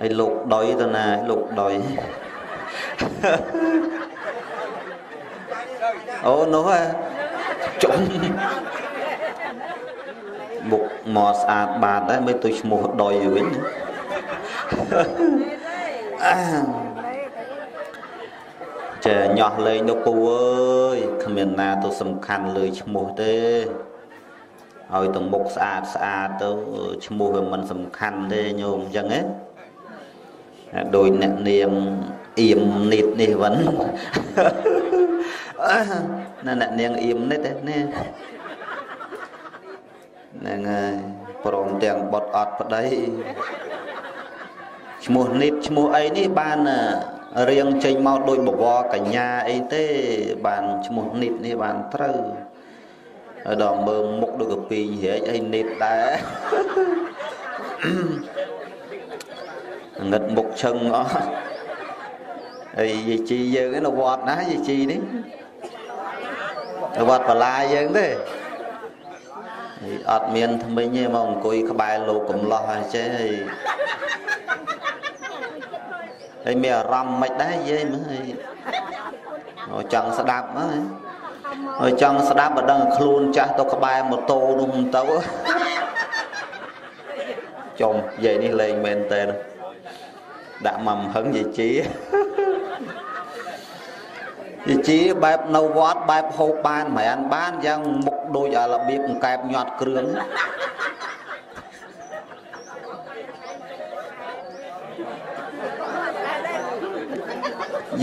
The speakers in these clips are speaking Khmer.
ហើយលោកដុយទៅណាលោកដុយអូនោះហ៎ចុំមុខមកស្អាតបាតដែរមិនទៅឈ្មោះដុយវិញចេះញោះលេងនោះពូអើយគ្មានណាទៅសំខាន់លើឈ្មោះទេឲ្យទៅមុខស្អាតស្អាតទៅឈ្មោះវាមិនសំខាន់ទេញោមអញ្ចឹងហ៎ ដោយអ្នកនាងអៀមនិតនេះវិញណាអ្នកនាងអៀមនិតនេះហ្នឹងហើយព្រមទាំងបត់អត់ប្តីឈ្មោះនិតឈ្មោះអីនេះបានរៀងចេញមកដោយបវរកញ្ញាអីទេ បានឈ្មោះនិតនេះបានត្រូវហើយដល់មើលមុខដូចកពីងរាជអីនិតដែរ ងឹតមុខឈឹងអស់ហើយយាយជីយើងនៅវត្តណាយាយជីនេះនៅវត្តបលាយើងទេហើយអត់មានថ្មិញទេមកអង្គុយក្បែរលោកកំឡោះហើយចេះហើយហើយមានអារម្មណ៍មិនដែរយាយមើលហើយចង់ស្ដាប់ហើយហើយចង់ស្ដាប់បើដឹងខ្លួនចាស់ទៅក្បែរម៉ូតូនោះទៅចំយាយនេះលេងមែនតើ ដាក់មកហឹងយាយជីយាយជីបែបនៅវត្តបែបហូបបានមិនអានបានយ៉ាងមុខដូចអារបៀបកែបញាត់គ្រឿង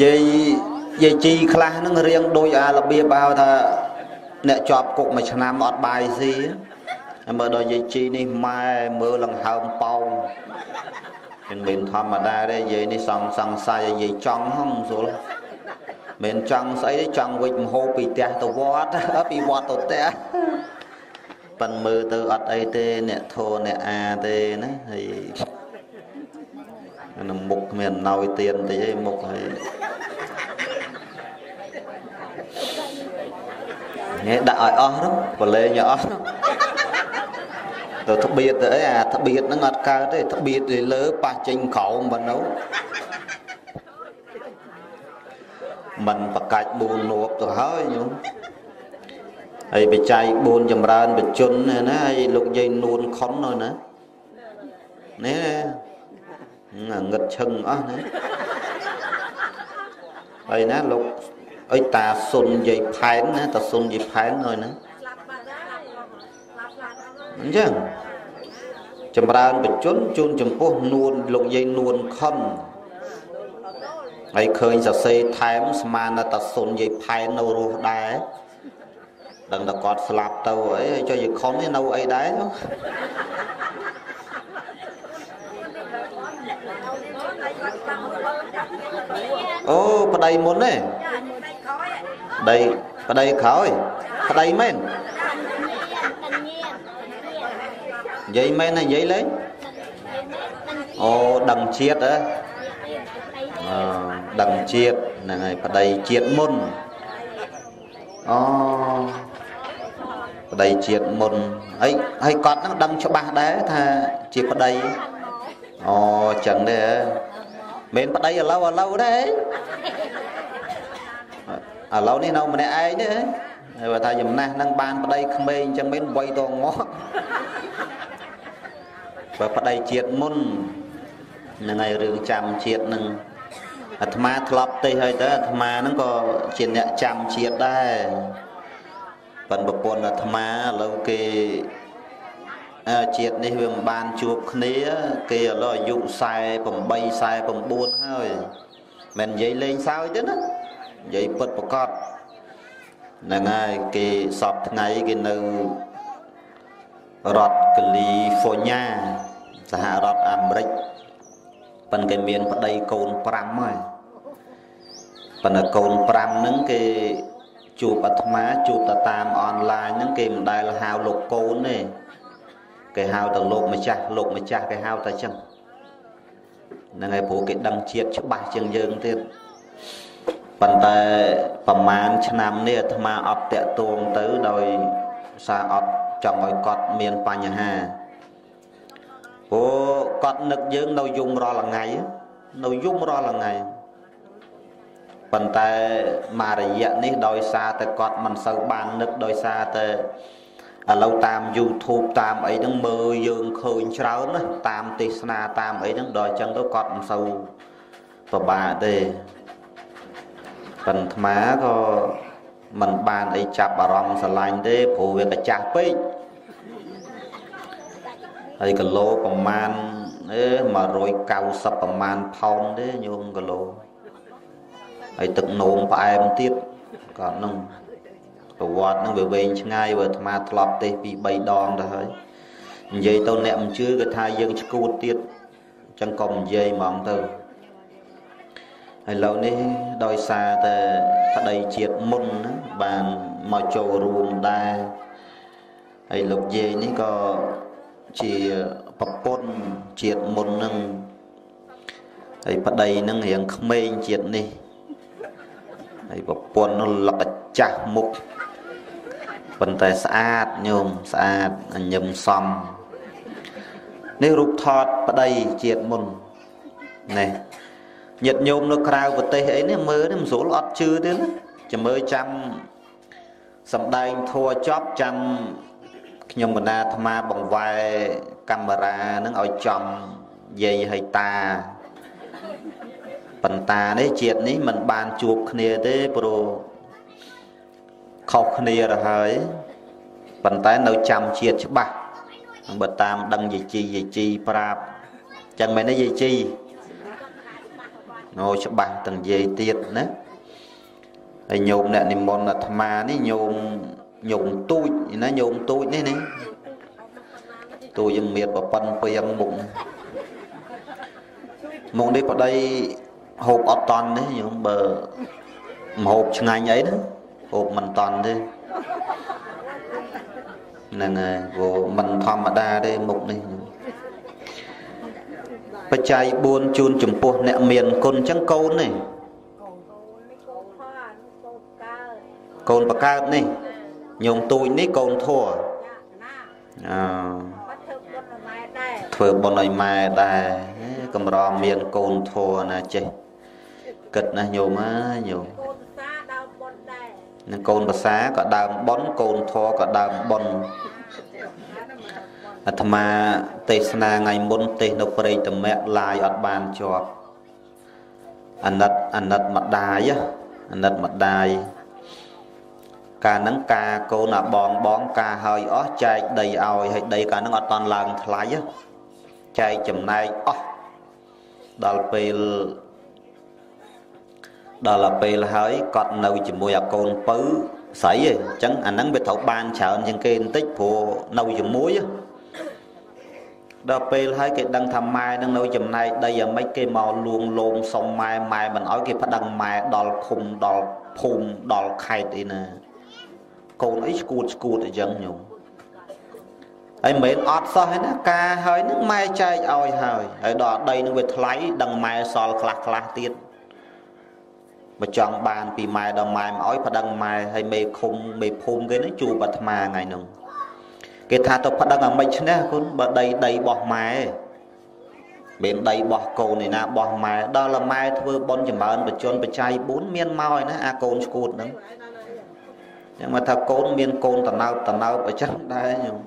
យាយយាយជីខ្លះហ្នឹងរៀងដូចអារបៀបហៅថាអ្នកជាប់គុកមួយឆ្នាំអត់បាយស៊ីហើយមើលដល់យាយជីនេះម៉ែមើលលង្ហើមប៉ោង មិនមែនធម្មតាទេយាយនេះសង្សង្ស័យយាយចង់ហងស្រួលមិនចង់ស្អីទេចង់វិចមហូបពីផ្ទះទៅវត្តពីវត្តទៅផ្ទះប៉ិនមើលទៅអត់អីទេ អ្នកធោអ្នកអាទេណាហើយនៅមុខគ្មានណយទៀនតិចឯងមុខហើយនេះដាក់ឲ្យអស់ហ្នឹងបលេងឲ្យអស់ហ្នឹង ទៅត្បៀតទៅអីអាត្បៀតហ្នឹងអត់កើតទេត្បៀតទៅលើប៉ះចេញក្រោមបើនៅมันបកាច់4នួបទៅហើយញោមហើយបច្ច័យ4ចម្រើនបជនណាហើយលោកយាយនួនខុននោះណានេះងឹតឈឹងអស់ណាហើយណាលោកអុយតាសុនយាយផែនណាតាសុនយាយផែនហើយណា អញ្ចឹងចម្រើនបជនជូនចំពោះនួនលោកយាយនួនខុនហើយឃើញសរសេរថែមស្មានតាសុនយាយផែននៅរស់ដែរដឹងតែគាត់ស្លាប់ទៅអីចុះយាយខុននេះនៅអីដែរអូប្តីមុនទេប្តីប្តីក្រោយប្តីមែន និយាយមែនណានិយាយលេងអូដឹងជាតិហ៎អឺដឹងជាតិហ្នឹងហើយប្តីជាតិមុនអូប្តីជាតិមុនហើយហើយគាត់ហ្នឹងដឹងច្បាស់ដែរថាជាប្តីអូចឹងទេមិនប្តីឥឡូវឥឡូវទេឥឡូវនេះនៅម្នាក់ឯងទេហើយបើថាចំណាស់នឹងបានប្តីក្មេងអញ្ចឹងមិនវ័យតងមក បើប្តីជាតិមុនហ្នឹងហើយរឿងចាំជាតិនឹងអាត្មាធ្លាប់ទេហើយទៅអាត្មាហ្នឹងក៏ជាអ្នកចាំជាតិដែរប៉ិនប្រពន្ធអាត្មាឥឡូវគេជាតិនេះវាមិនបានជួបគ្នា គេឥឡូវអាយុ48 49ហើយមិននិយាយលេងសើចទេណានិយាយពិតប្រកបហ្នឹងហើយគេសពថ្ងៃគេនៅរដ្ឋកាលីហ្វ័រញ៉ា សហរដ្ឋអាមេរិកប៉ុន្តែគេមានប្តីកូន5ហើយប៉ុន្តែកូន5ហ្នឹងគេជួបអាត្មាជួបទៅតាមអនឡាញហ្នឹងគេមិនដែលហៅលោកកូនទេគេហៅទៅលោកម្ចាស់លោកម្ចាស់គេហៅតែចឹងហ្នឹងហើយព្រោះគេដឹងជាតិច្បាស់ជាងយើងទៀតប៉ុន្តែប្រហែលឆ្នាំនេះអាត្មាអត់តាក់ទងទៅដោយសារអត់ចង់ឲ្យគាត់មានបញ្ហា ព្រោះគាត់នឹកយើងនៅយំរាល់ថ្ងៃនៅយំរាល់ថ្ងៃប៉ុន្តែមួយរយៈនេះដោយសារតែគាត់មិនសូវបាននឹកដោយសារតែឥឡូវតាម YouTube តាមអីហ្នឹងមើលយើងឃើញច្រើនណាតាមទេសនាតាមអីហ្នឹងដល់អញ្ចឹងទៅគាត់មិនសូវពិបាកទេប៉ុន្តែអាត្មាក៏មិនបានអីចាប់អារម្មណ៍ស្រឡាញ់ទេព្រោះវាកាចាស់ពេក ហើយគីឡូប្រមាណអេ190ប្រមាណផោនទេញោមគីឡូហើយទឹកនោមផ្អែមទៀតក៏នឹងប្រវត្តិនឹងវាវែងឆ្ងាយបើអាត្មាធ្លាប់ទេសពី3ដងទៅហើយនិយាយទៅអ្នកមិនជឿគេថាយើងឈួតទៀតអញ្ចឹងក៏និយាយហ្មងទៅហើយឡូវនេះដោយសារតែប្តីជាតិមុនណាបានមកចូលរួមដែរហើយលោកយាយនេះក៏ ជាប្រពន្ធជាតិមុននឹងហើយប្តីនឹងរៀងក្មេងជាតិនេះហើយប្រពន្ធនោះលឹកចាស់មុខប៉ុន្តែស្អាតញោមស្អាតអញ្ញឹមសមនេះរូបថតប្តីជាតិមុននេះញាតិញោមនៅក្រៅប្រទេសអីនេះមើលនេះមិនស្រួលអត់ជឿទេណាចាំមើលចាំសំដែងធัวចប់ចាំ ខ្ញុំបណ្ដាអាត្មាបង្វែរកាមេរ៉ានឹងឲ្យចំយាយហើយតាប៉ុន្តានេះជាតិនេះมันបានជួបគ្នាទេព្រោះខុសគ្នាទៅហើយប៉ុន្តែនៅចាំជាតិច្បាស់បើតាមដឹងយាយជីយាយជីប្រាប់ចឹងមែនទេយាយជីអូច្បាស់ទាំងយាយទៀតណាហើយញោមអ្នកនិមន្តអាត្មានេះញោម ញោមទូចណាញោមទូចនេះនេះទូចយើងមានប្រប៉ុនពីយ៉ាងមុខមុខនេះប្តីហូបអត់តន់ទេញោមបើមហូបឆ្ងាញ់អីណាហូបមិនតន់ទេហ្នឹងហើយព្រោះមិនធម្មតាទេមុខនេះបច្ច័យ4ជូនចំពោះអ្នកមានគុណអញ្ចឹងកូននេះកូនបកើតនេះ ញោមទូចនេះកូនធัวអឺធ្វើបុណ្យឲ្យម៉ែដែរកម្រមានកូនធัวណាចេះគិតណាញោមអើយញោមនឹងកូនភាសាក៏ដើមប៉ុនកូនធរក៏ដើមប៉ុនអាត្មាទេសនាថ្ងៃមុនទេសនៅព្រៃតម្រាក់ឡាយអត់បានជាប់អាណិតអាណិតម្ដាយអាណិតម្ដាយ កាលហ្នឹងការកូនអាបងបងការហើយអស់ចែកដីឲ្យហើយដីកាលហ្នឹងអត់តន់ឡើងថ្លៃចែកចំណែកអស់ដល់ពេលដល់ពេលហើយគាត់នៅជាមួយអាកូនពៅស្រីឯងអញ្ចឹងអាហ្នឹងវាត្រូវបានច្រើនជាងគេបន្តិចព្រោះនៅជាមួយដល់ពេលហើយគេដឹងថាម៉ែនឹងនៅចំណែកដីអាម៉េចគេមកលួងលោមសុំម៉ែម៉ែមិនអោយគេប្តឹងម៉ែដល់ឃុំដល់ភូមិដល់ខេត្តអីណា កូនអីស្គួតស្គួតអញ្ចឹងញោមហើយមិនមែនអត់សោះទេណាការហើយនឹងម៉ែចែកឲ្យហើយហើយដល់ដីនឹងវាថ្លៃដឹងម៉ែសល់ខ្លះខ្លះទៀតបើចង់បានពីម៉ែដល់ម៉ែមកឲ្យប្តឹងម៉ែហើយមេឃុំមេភូមិគេនឹងជួបអាត្មាថ្ងៃនោះគេថាទៅប្តឹងអាមិនឈ្នះគុណបើដីដីរបស់ម៉ែមានដីរបស់កូនឯណារបស់ម៉ែដល់ម៉ែធ្វើបន់ចម្រើនបច្ចុនបច្ច័យ4មានមកឯណាអាកូនឈួតហ្នឹង យ៉ាងមកថាកូនមានកូនតណើបតណើបអញ្ចឹងដែរញោម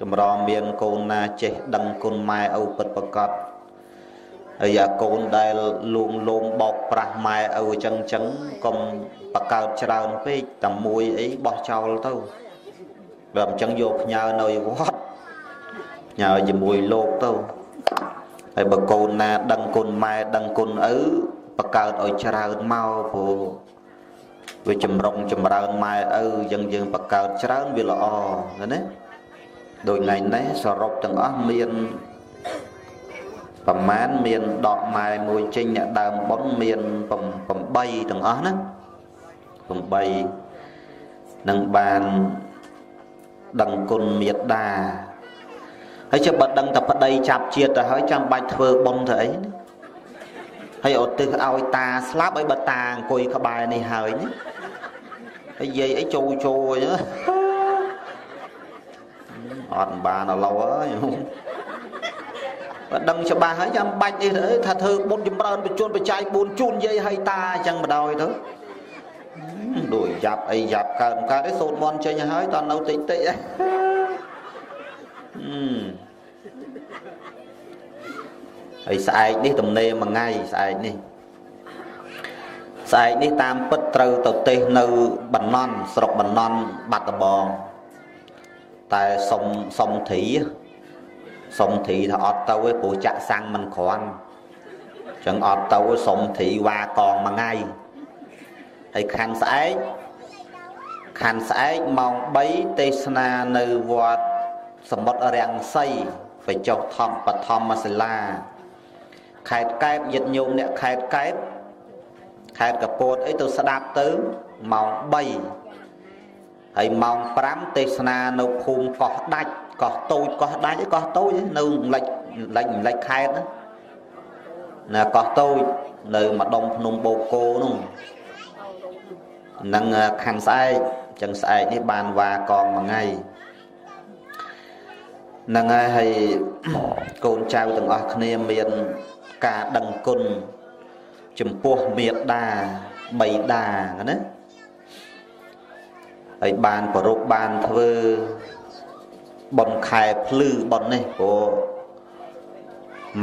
កម្រមានកូនណាចេះដឹងគុណម៉ែឪពិតប្រកបហើយអាកូនដែលលួងលោមបោកប្រាស់ម៉ែឪអញ្ចឹងអញ្ចឹងកុំបកើតច្រើនពេកតែមួយអីបោះចោលទៅបើអញ្ចឹងយកផ្ញើនៅវត្តផ្ញើជាមួយលោកទៅហើយបើកូនណាដឹងគុណម៉ែដឹងគុណឪបកើតឲ្យច្រើនមកព្រោះ វាចម្រុងចម្រើនម៉ែឪអញ្ចឹងយើងបកើតច្រើនវាល្អណាដូចថ្ងៃនេះសរុបទាំងអស់មានប្រមាណមានដកម៉ែមួយចេញអ្នកដើមបុណ្យមាន8ទាំងអស់ណា8នឹងបានដឹងគុណមេត្តាហើយចុះបើដឹងតែប្តីចាប់ជាតិទៅហើយចាំបាច់ធ្វើបុណ្យទៅអីណា ហើយឧទ្ទិសឲ្យតាស្លាប់ឲ្យបើតាអង្គុយក្បែរនេះហើយណាហើយយាយអីចូលចូលអញ្ចឹងអត់បានឥឡូវហើយបើដឹងច្បាស់ហើយចាំបាច់នេះទៅថាធ្វើបុណ្យចម្រើនបញ្ជូនបច្ច័យ4ជូនយាយហើយតាអញ្ចឹងបដ ாய் ទៅដូចយ៉ាប់អីយ៉ាប់កើតកើតឯសូត្រមន់ចេញហើយតនៅតិចតិចឯង ហើយស្អែកនេះទំនេរមួយថ្ងៃស្អែកនេះស្អែកនេះតាមពិតត្រូវទៅទេសនៅបណ្ណន់ស្រុកបណ្ណន់បាត់ដំបងតែសុំសុំត្រីសុំត្រីថាអត់ទៅទេព្រោះចាក់សាំងមិនគ្រាន់ចឹងអត់ទៅសុំត្រីវ៉ាកងមួយថ្ងៃហើយខាន់ស្អែកខាន់ស្អែកម៉ោង3ទេសនានៅវត្តសមុទ្ររាំងសីបចុះធម្មបឋមសិលា ខេត្តកែបយិត្តញោមអ្នកខេត្តកែបខេត្តកពតអីទៅស្ដាប់ទៅម៉ោង3ហើយម៉ោង5ទេសនានៅភូមិកោះដាច់កោះតូចកោះដាច់កោះតូចនៅម្លេចម្លេចម្លេចខេត្តណាកោះតូចនៅម្ដុំភ្នំបូកគោនោះនឹងខាន់ស្អែកចឹងស្អែកនេះបានវ៉ាកងមួយថ្ងៃនឹងហើយហើយកូនចៅទាំងអស់គ្នាមាន ការដឹងគុណចំពោះមេត្តាបៃតាណាហើយបានប្ររពបានធ្វើបនខែភ្លឺបននេះព្រោះ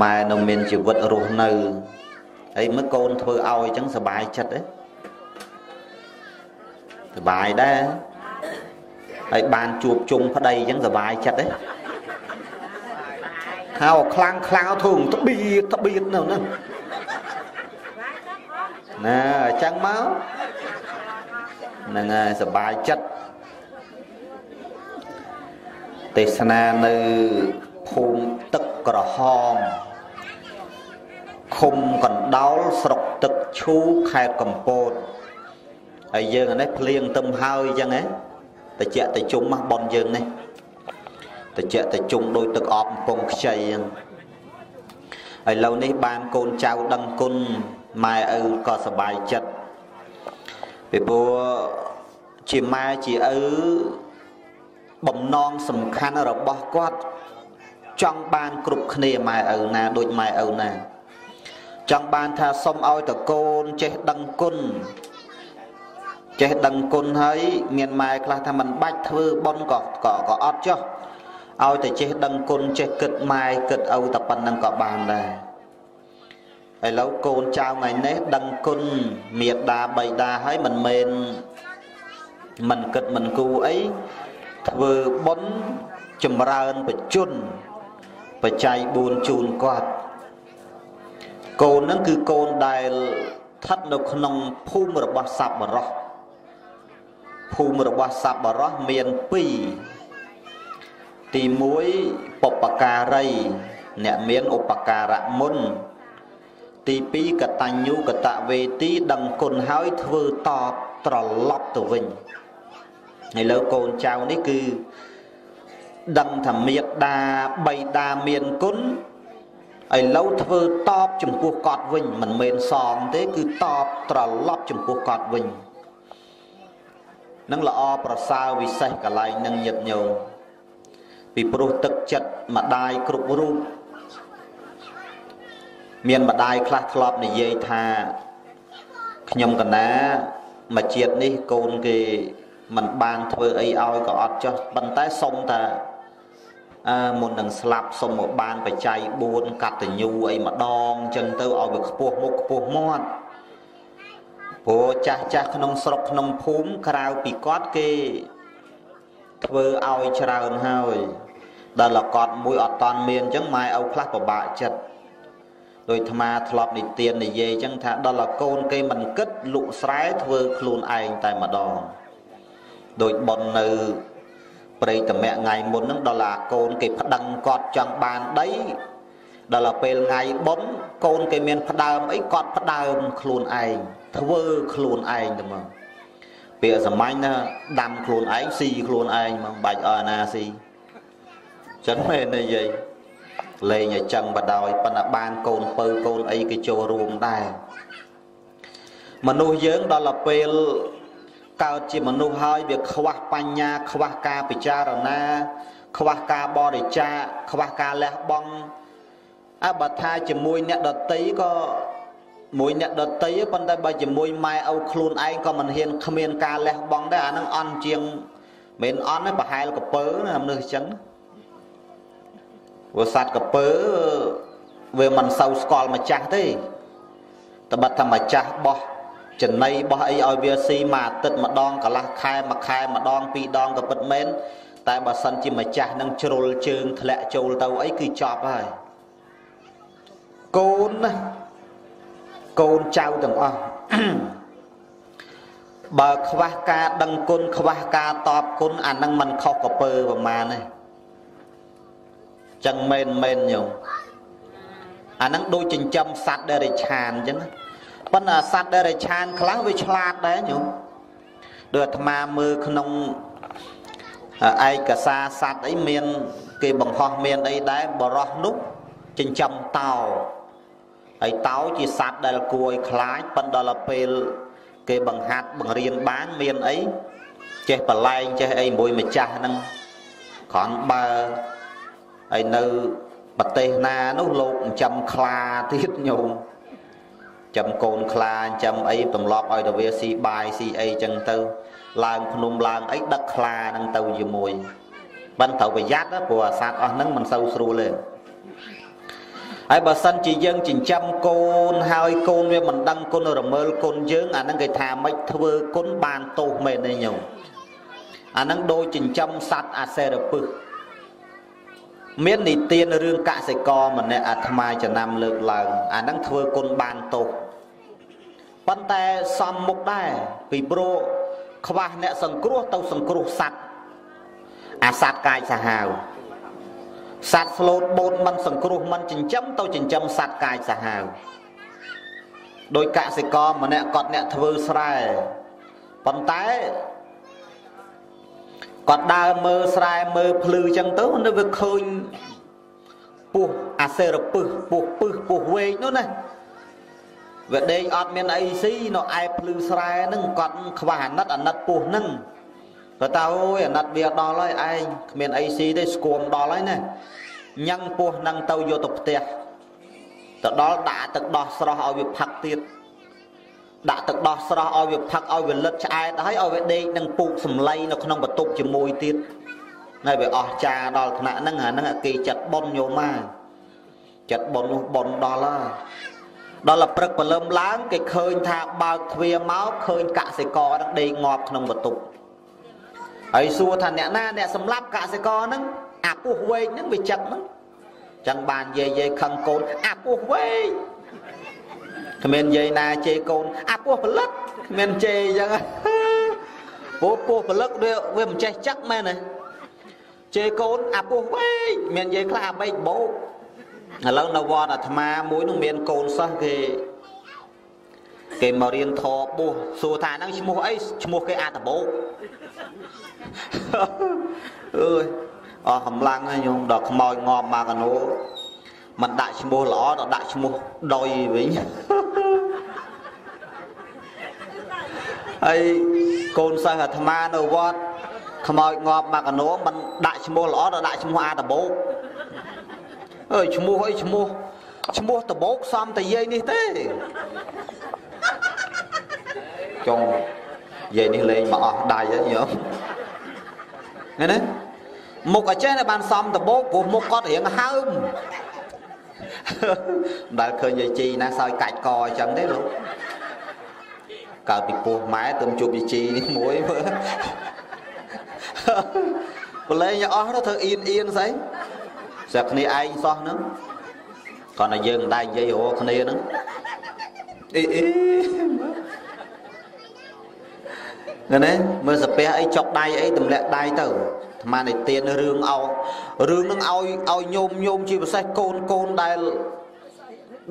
ម៉ែនៅមានជីវិតរស់នៅហើយមើលកូនធ្វើឲ្យអញ្ចឹងសុបាយចិត្តទេសុបាយដែរហើយបានជួបជុំប្តីអញ្ចឹងសុបាយចិត្តទេ ហៅខ្លាំងខ្លាំងធំត្បៀតត្បៀតនៅហ្នឹងណាអញ្ចឹងមកហ្នឹងហើយសុបាយចិត្តទេសនានៅភូមិទឹកក្រហមឃុំកណ្ដោលស្រុកទឹកឈូខេត្តកំពតហើយយើងនេះភ្លៀងទឹមហើយអញ្ចឹងហ៎តិចតិជុំមកបនយើងនេះ តិចតិជុំដោយទឹកអប់កំពង់ខ្ចីអញ្ចឹងហើយឡូវនេះបានកូនចៅដឹងគុណម៉ែឪក៏សប្បាយចិត្តពីព្រោះជាម៉ែជាឪបំណងសំខាន់របស់គាត់ចង់បានគ្រប់គ្នាម៉ែឪណាដូចម៉ែឪណាចង់បានថាសុំឲ្យតកូនចេះដឹងគុណចេះដឹងគុណហើយមានម៉ែខ្លះថាមិនបាច់ធ្វើបន់ក៏ក៏ក៏អត់ចុះ ឲ្យតែចេះដឹងគុណចេះគិតម៉ែគិតឪតែប៉ុណ្្នឹងក៏បានដែរឥឡូវកូនចៅថ្ងៃនេះដឹងគុណមេដាបៃតាហើយមិនមែនមិនគិតមិនគូអីធ្វើបុណ្យចម្រើនបជនបច្ច័យ4ជូនគាត់កូនហ្នឹងគឺកូនដែលស្ថិតនៅក្នុងភូមិរបស់សប្បុរសភូមិរបស់សប្បុរសមាន2 ទី1បុព្វការីអ្នកមានឧបការៈមុន ទី2កតញ្ញូកតវេទីដឹងគុណហើយធ្វើតបត្រឡប់ទៅវិញឥឡូវកូនចៅនេះគឺដឹងថាមេដាបៃតាមានគុណឥឡូវធ្វើតបចំពោះគាត់វិញមិនមែនសងទេគឺតបត្រឡប់ចំពោះគាត់វិញនឹងល្អប្រសើរវិសេសកន្លែងនឹងញាតញោម ពីព្រោះទឹកចិត្តម្ដាយគ្រប់រូបមានម្ដាយខ្លះធ្លាប់និយាយថាខ្ញុំកណាមួយជាតិនេះកូនគេមិនបានធ្វើអីឲ្យក៏អត់ចោះប៉ុន្តែសុំតាអើមុននឹងស្លាប់សុំមកបានបច្ច័យ4កតញ្ញូអីម្ដងអញ្ចឹងទៅឲ្យវាខ្ពស់មុខខ្ពស់មាត់ព្រោះចាស់ចាស់ក្នុងស្រុកក្នុងភូមិក្រៅពីគាត់គេធ្វើឲ្យច្រើនហើយ ដល់លគាត់មួយអត់តាន់មានអញ្ចឹងម៉ែឪខ្លះពិបាកចិត្តដោយអាត្មាធ្លាប់និទាននិយាយអញ្ចឹងថាដល់កូនគេមិនគិតលក់ស្រែធ្វើខ្លួនឯងតែម្ដងដោយប៉ុននៅព្រៃតម្រាក់ថ្ងៃមុនហ្នឹងដល់អាកូនគេប្តឹងគាត់ចង់បានដីដល់ពេលថ្ងៃប៉ុនកូនគេមានផ្ដើមអីគាត់ផ្ដើមខ្លួនឯងធ្វើខ្លួនឯងទៅមកពាក្យសាមញ្ញណាដាំខ្លួនឯងស៊ីខ្លួនឯងមកបាច់អរណាស៊ី ចឹងមែននិយាយលេងឲ្យចឹងបដ ாய் ប៉ុន្តែបានកូនពៅកូនអីគេចូលរួមដែរមនុស្សយើងដល់ពេលកើតជាមនុស្សហើយវាខ្វះបញ្ញា ខ្វះការពិចារណា ខ្វះការបរិច្ចាគខ្វះការលះបង់អើបើថាជាមួយអ្នកដតីក៏មួយអ្នកដតីប៉ុន្តែបើជាមួយម៉ែឪខ្លួនឯងក៏មិនហ៊ានគ្មានការលះបង់ដែរអានឹងអន់ជាងមិនអន់ទេប្រហែលកពើណាមនុស្សអញ្ចឹង ព្រោះសត្វកពើវាមិនសូវស្គាល់ម្ចាស់ទេត្បិតថាម្ចាស់បោះចំណៃបោះអីឲ្យវាស៊ីមួយអាទិត្យម្ដងកន្លះខែមួយខែម្ដងពីរដងក៏ពិតមែនតែបើសិនជាម្ចាស់នឹងជ្រុលជើងធ្លាក់ចូលទៅអីគឺចប់ហើយកូនណាកូនចៅទាំងអស់បើខ្វះការដឹងគុណខ្វះការតបគុណអានឹងមិនខុសកពើប្រមាណទេ ចឹងមែនមែនញោមអានឹងដូចចិញ្ចឹមសត្វដេរិឆានអញ្ចឹងប៉ុន្តែសត្វដេរិឆានខ្លះវាឆ្លាតដែរញោមដូចអាត្មាមើលក្នុងឯកសារសត្វអីមាន គេបង្ហោះមានអីដែរបរោះនោះចិញ្ចឹមតោហើយតោជាសត្វដែលគួរឲ្យខ្លាចប៉ុន្តែដល់ពេល គេបង្ហាត់បង្រៀនបានមានអីចេះបលែងចេះអីមួយម្ចាស់ហ្នឹងគ្រាន់បើ ហើយនៅប្រទេសណានោះលោកចិញ្ចឹមខ្លាទៀតញោមចាំកូនខ្លាចាំអីទម្លាប់ឲ្យទៅវាស៊ីបាយស៊ីអីចឹងទៅ ឡើងភ្នំឡើងអីដឹកខ្លាហ្នឹងទៅជាមួយមិនត្រូវប្រយ័ត្នព្រោះអាសត្វអស់ហ្នឹងមិនសូវស្រួលទេហើយបើសិនជាយើងចិញ្ចឹមកូនហើយកូនវាមិនដឹងគុណរមើលគុណយើងអាហ្នឹងគេថាមិនធ្វើគុណបានទោសមែនទេញោមអាហ្នឹងដូចចិញ្ចឹមសត្វអាសេរពឹស មាននិទានរឿងកសិករម្នាក់អាត្មាចំណាំលើកឡើងអាហ្នឹងធ្វើគុណបានទោសប៉ុន្តែសំមុខដែរពីព្រោះខ្វះអ្នកសង្គ្រោះទៅសង្គ្រោះសត្វអាសត្វកាយសាហាវសត្វស្លូតបូនមិនសង្គ្រោះមិនចិញ្ចឹមទៅចិញ្ចឹមសត្វកាយសាហាវដោយកសិករម្នាក់គាត់អ្នកធ្វើស្រែប៉ុន្តែ គាត់ដើរមើលស្រែមើលភ្លឺចឹងទៅនៅវាឃើញពស់អាសេរពឹសពស់ពឹសពស់វែងនោះណាវាដេកអត់មានអីស៊ីនៅឯភ្លឺស្រែហ្នឹងគាត់ខ្វះអាណិតអាណិតពស់ហ្នឹងគាត់ថាអូយអាណិតវាដល់ហើយឯងគ្មានអីស៊ីទេស្គមដល់ហើយណាញ៉ាំងពស់ហ្នឹងទៅយកទៅផ្ទះទៅដល់ដាក់ទឹកដោះស្រស់ឲ្យវាផឹកទៀត ដាក់ទឹកដោះស្រស់ឲ្យវាផឹកឲ្យវាលិតឆ្អែតហើយឲ្យវាដេកនឹងពូកសំឡីនៅក្នុងបន្ទប់ជាមួយទៀតហើយវាអស់ចាដល់ថ្នាក់ហ្នឹងអាហ្នឹងគេចាត់ប៉ុនញោមមកចាត់ប៉ុននោះប៉ុនដល់ហើយដល់ព្រឹកព្រលឹមឡើងគេឃើញថាបើកទ្វារមកឃើញកសិករហ្នឹងដេកងាប់ក្នុងបន្ទប់ហើយសួរថាអ្នកណាអ្នកសម្លាប់កសិករហ្នឹងអាពោះវែងហ្នឹងវាចឹកហ្នឹងចឹងបានយាយយាយខឹងកូនអាពោះវែង គ្មានយាយណាជេរកូនអាពោះផលិតគ្មានជេរអញ្ចឹងពោះពោះផលិតវាវាមិនចេះចឹកមែនទេជេរកូនអាពោះវែងមានយាយខ្លះអាបែកបោកឥឡូវនៅវត្តអាត្មាមួយនោះមានកូនសិស្សគេគេមករៀនធរបួសសួរថាហ្នឹងឈ្មោះអីឈ្មោះគេអាតបោកអើយអស់កម្លាំងហើយញោមដល់ខ្មោចងាប់មកកណូ មិនដាក់ឈ្មោះល្អដល់ដាក់ឈ្មោះដុយវិញហើយកូនសិស្សអាត្មានៅវត្តខ្មោចងាប់មកកណូមិនដាក់ឈ្មោះល្អដល់ដាក់ឈ្មោះអាតបោកអើយឈ្មោះអីឈ្មោះឈ្មោះតបោកសំតែយាយនេះទេចុងយាយនេះលេងមកអស់ដៃហើយញោមឃើញទេមុខអចេះតែបានសំដបោកព្រោះមុខគាត់រៀងហើម ដែលឃើញយាយជីណាសោយកាច់កអញ្ចឹងទេលោកកើតពីពោះម៉ែទៅជួបយាយជីនេះមួយមើលប្រឡែងអស់ទៅធ្វើអៀនអៀនស្អីស្រាប់គ្នាឯងសោះហ្នឹងគាត់តែយើងមិនដែរនិយាយរកគ្នាហ្នឹងអីអីណាណាមើលសាពះអីចុកដៃអីទម្លាក់ដៃទៅ អាមានិទានរឿងអោរឿងនឹងឲ្យឲ្យញោមញោមជាពិសេសកូនកូនដែល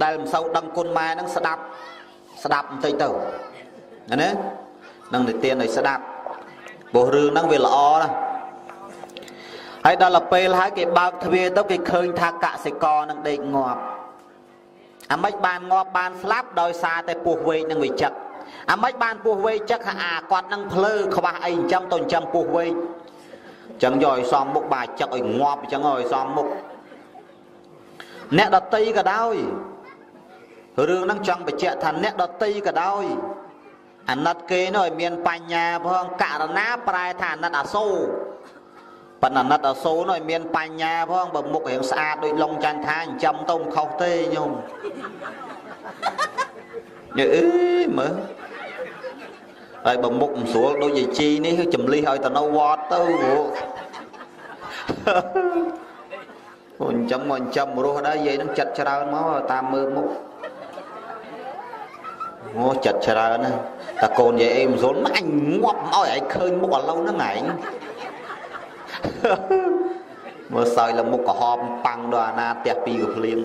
ដែលមិនសូវដឹងគុណម៉ែហ្នឹងស្ដាប់ស្ដាប់បន្តិចទៅណាណានឹងនិទានឲ្យស្ដាប់ព្រោះរឿងហ្នឹងវាល្អណាស់ហើយដល់ទៅពេលហើយគេបើកទ្វារទៅគេឃើញថាកសិករនឹងដេកងាប់អាម៉េចបានងាប់បានស្លាប់ដោយសារតែពោះវែកនឹងវាចឹកអាម៉េចបានពោះវែកចឹកថាអាគាត់នឹងភ្លើខ្វះអីចិញ្ចឹមទៅចិញ្ចឹមពោះវែក ចឹងយកឲ្យសំមុខបាចឹកឲ្យងាប់ចឹងឲ្យសំមុខអ្នកដតីក៏ដោយរឿងហ្នឹងចង់បញ្ជាក់ថាអ្នកដតីក៏ដោយអាណិតគេនោះឲ្យមានបញ្ញាផងករណាប្រែថាអាណិតអាសូរប៉ុន្តែអាណិតអាសូរនោះឲ្យមានបញ្ញាផងបើមុខរៀងស្អាតដូចឡុងច័ន្ទថាចិញ្ចឹមទៅមិនខុសទេញោមយឺអើយមើល ហើយបើមុខមិនស្រួលដូចយាយជីនេះចម្លីឲ្យទៅនៅវត្តទៅអូអញ្ចឹងមកចិញ្ចឹមរស់ដែរយាយនឹងចិត្តច្រើនមកតាមមើលមុខអូចិត្តច្រើនណាតែកូនយាយអេមិនស្រួលអញងាប់ឲ្យឯងឃើញមុខឥឡូវហ្នឹងឯងមើលសើចលមុខក្រហមប៉ាំងដល់អាណាផ្ទះពីរកភ្លៀង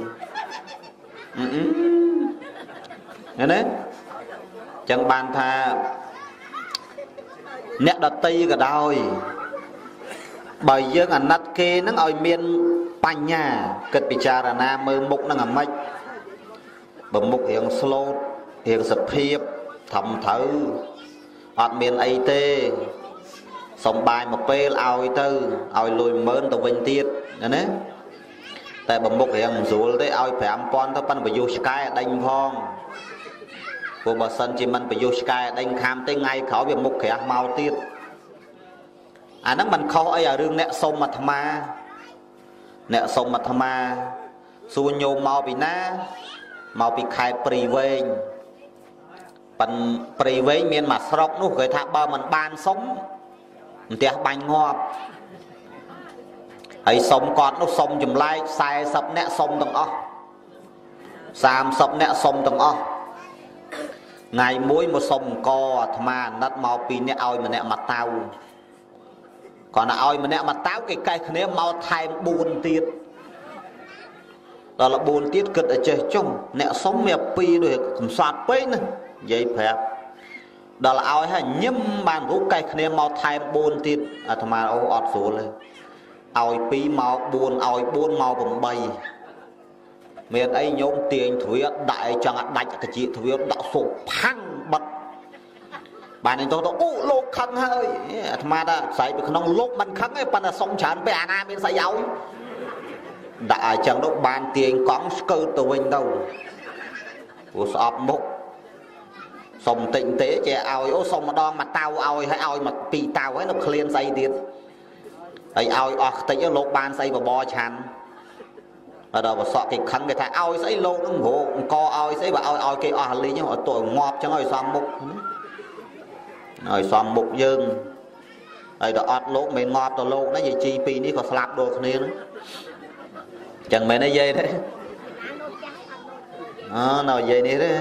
អឺណាចឹងបានថា អ្នកដតីក៏ដោយបើយើងអាណិតគេនឹងឲ្យមានបញ្ញាគិតពិចារណាមើលមុខនឹងអាម៉េចបើមុខរៀងស្លូតរៀងសភាពធំត្រូវអត់មានអីទេសំបាយមួយពេលឲ្យទៅឲ្យលុយ10000ទៅវិញទៀតណាតែបើមុខរៀងមិនស្រួលទេឲ្យ5000ទៅប៉ិនបយុឆ្កែដេញផង ព្រោះបើសិនជាមិនបយុឆ្កែដេញខាំទេថ្ងៃក្រោយវាមុខក្រាស់មកទៀតអាហ្នឹងមិនខុសអីអារឿងអ្នកសុំអាត្មាអ្នកសុំអាត្មាសួរញោមមកពីណាមកពីខេត្តព្រីវែងប៉ិនព្រីវែងមានមួយស្រុកនោះគេថាបើមិនបានសុំផ្ទះបាញ់ងាប់ហើយសុំគាត់នោះសុំចម្លែក40នាក់សុំទាំងអស់30នាក់សុំទាំងអស់ ថ្ងៃមួយមកសុំអង្គអាត្មាអាណិតមកពីអ្នកឲ្យម្នាក់មកតៅគាត់ឲ្យម្នាក់មកតៅគេកេះគ្នាមកថែម4ទៀតដល់4ទៀតគិតឲ្យចេះចុងអ្នកសុំមានពីរដូចកំសត់ពេកណានិយាយប្រាប់ដល់ឲ្យហើយញឹមបានរូបកែគ្នាមកថែម4ទៀតអាត្មាអូអត់ស្រួលទេឲ្យ2មក4ឲ្យ4មក8 មានអីញោមទាញទ្វាដាក់ឲ្យចង់ដាច់កជាទ្វាដាក់សុបផាំងបិទបានទៅទៅអូលោកខឹងហើយអាត្មាថាស្រែកពីក្នុងលោកមិនខឹងទេប៉ុន្តែសុំច្រើនពេកអាណាមានស្អីឲ្យដាក់ឲ្យចឹងទៅបានទាញកង់ស្កើតទៅវិញទៅព្រោះស្អប់មុខសុំតិចទេចេះឲ្យអូសុំម្ដងមកតៅឲ្យហើយឲ្យមកពីរតៅហើយនៅឃ្លានស្អីទៀតហើយឲ្យអស់ខ្ទេចលោកបានស្អីបបរឆាន់ ដល់បសក់គេខឹងគេថាឲ្យស្អីលោកនឹងរោអង្គឲ្យស្អីបើឲ្យឲ្យគេអស់លីងឲ្យតួងាប់ចឹងឲ្យសំមុខឲ្យសំមុខយើងហើយដល់អត់លោកមិនងាប់ទៅលោកណាយាយជីពីរនេះក៏ស្លាប់ដូចគ្នាហ្នឹងចឹងមែនទេយាយទេអឺនៅយាយនេះទេ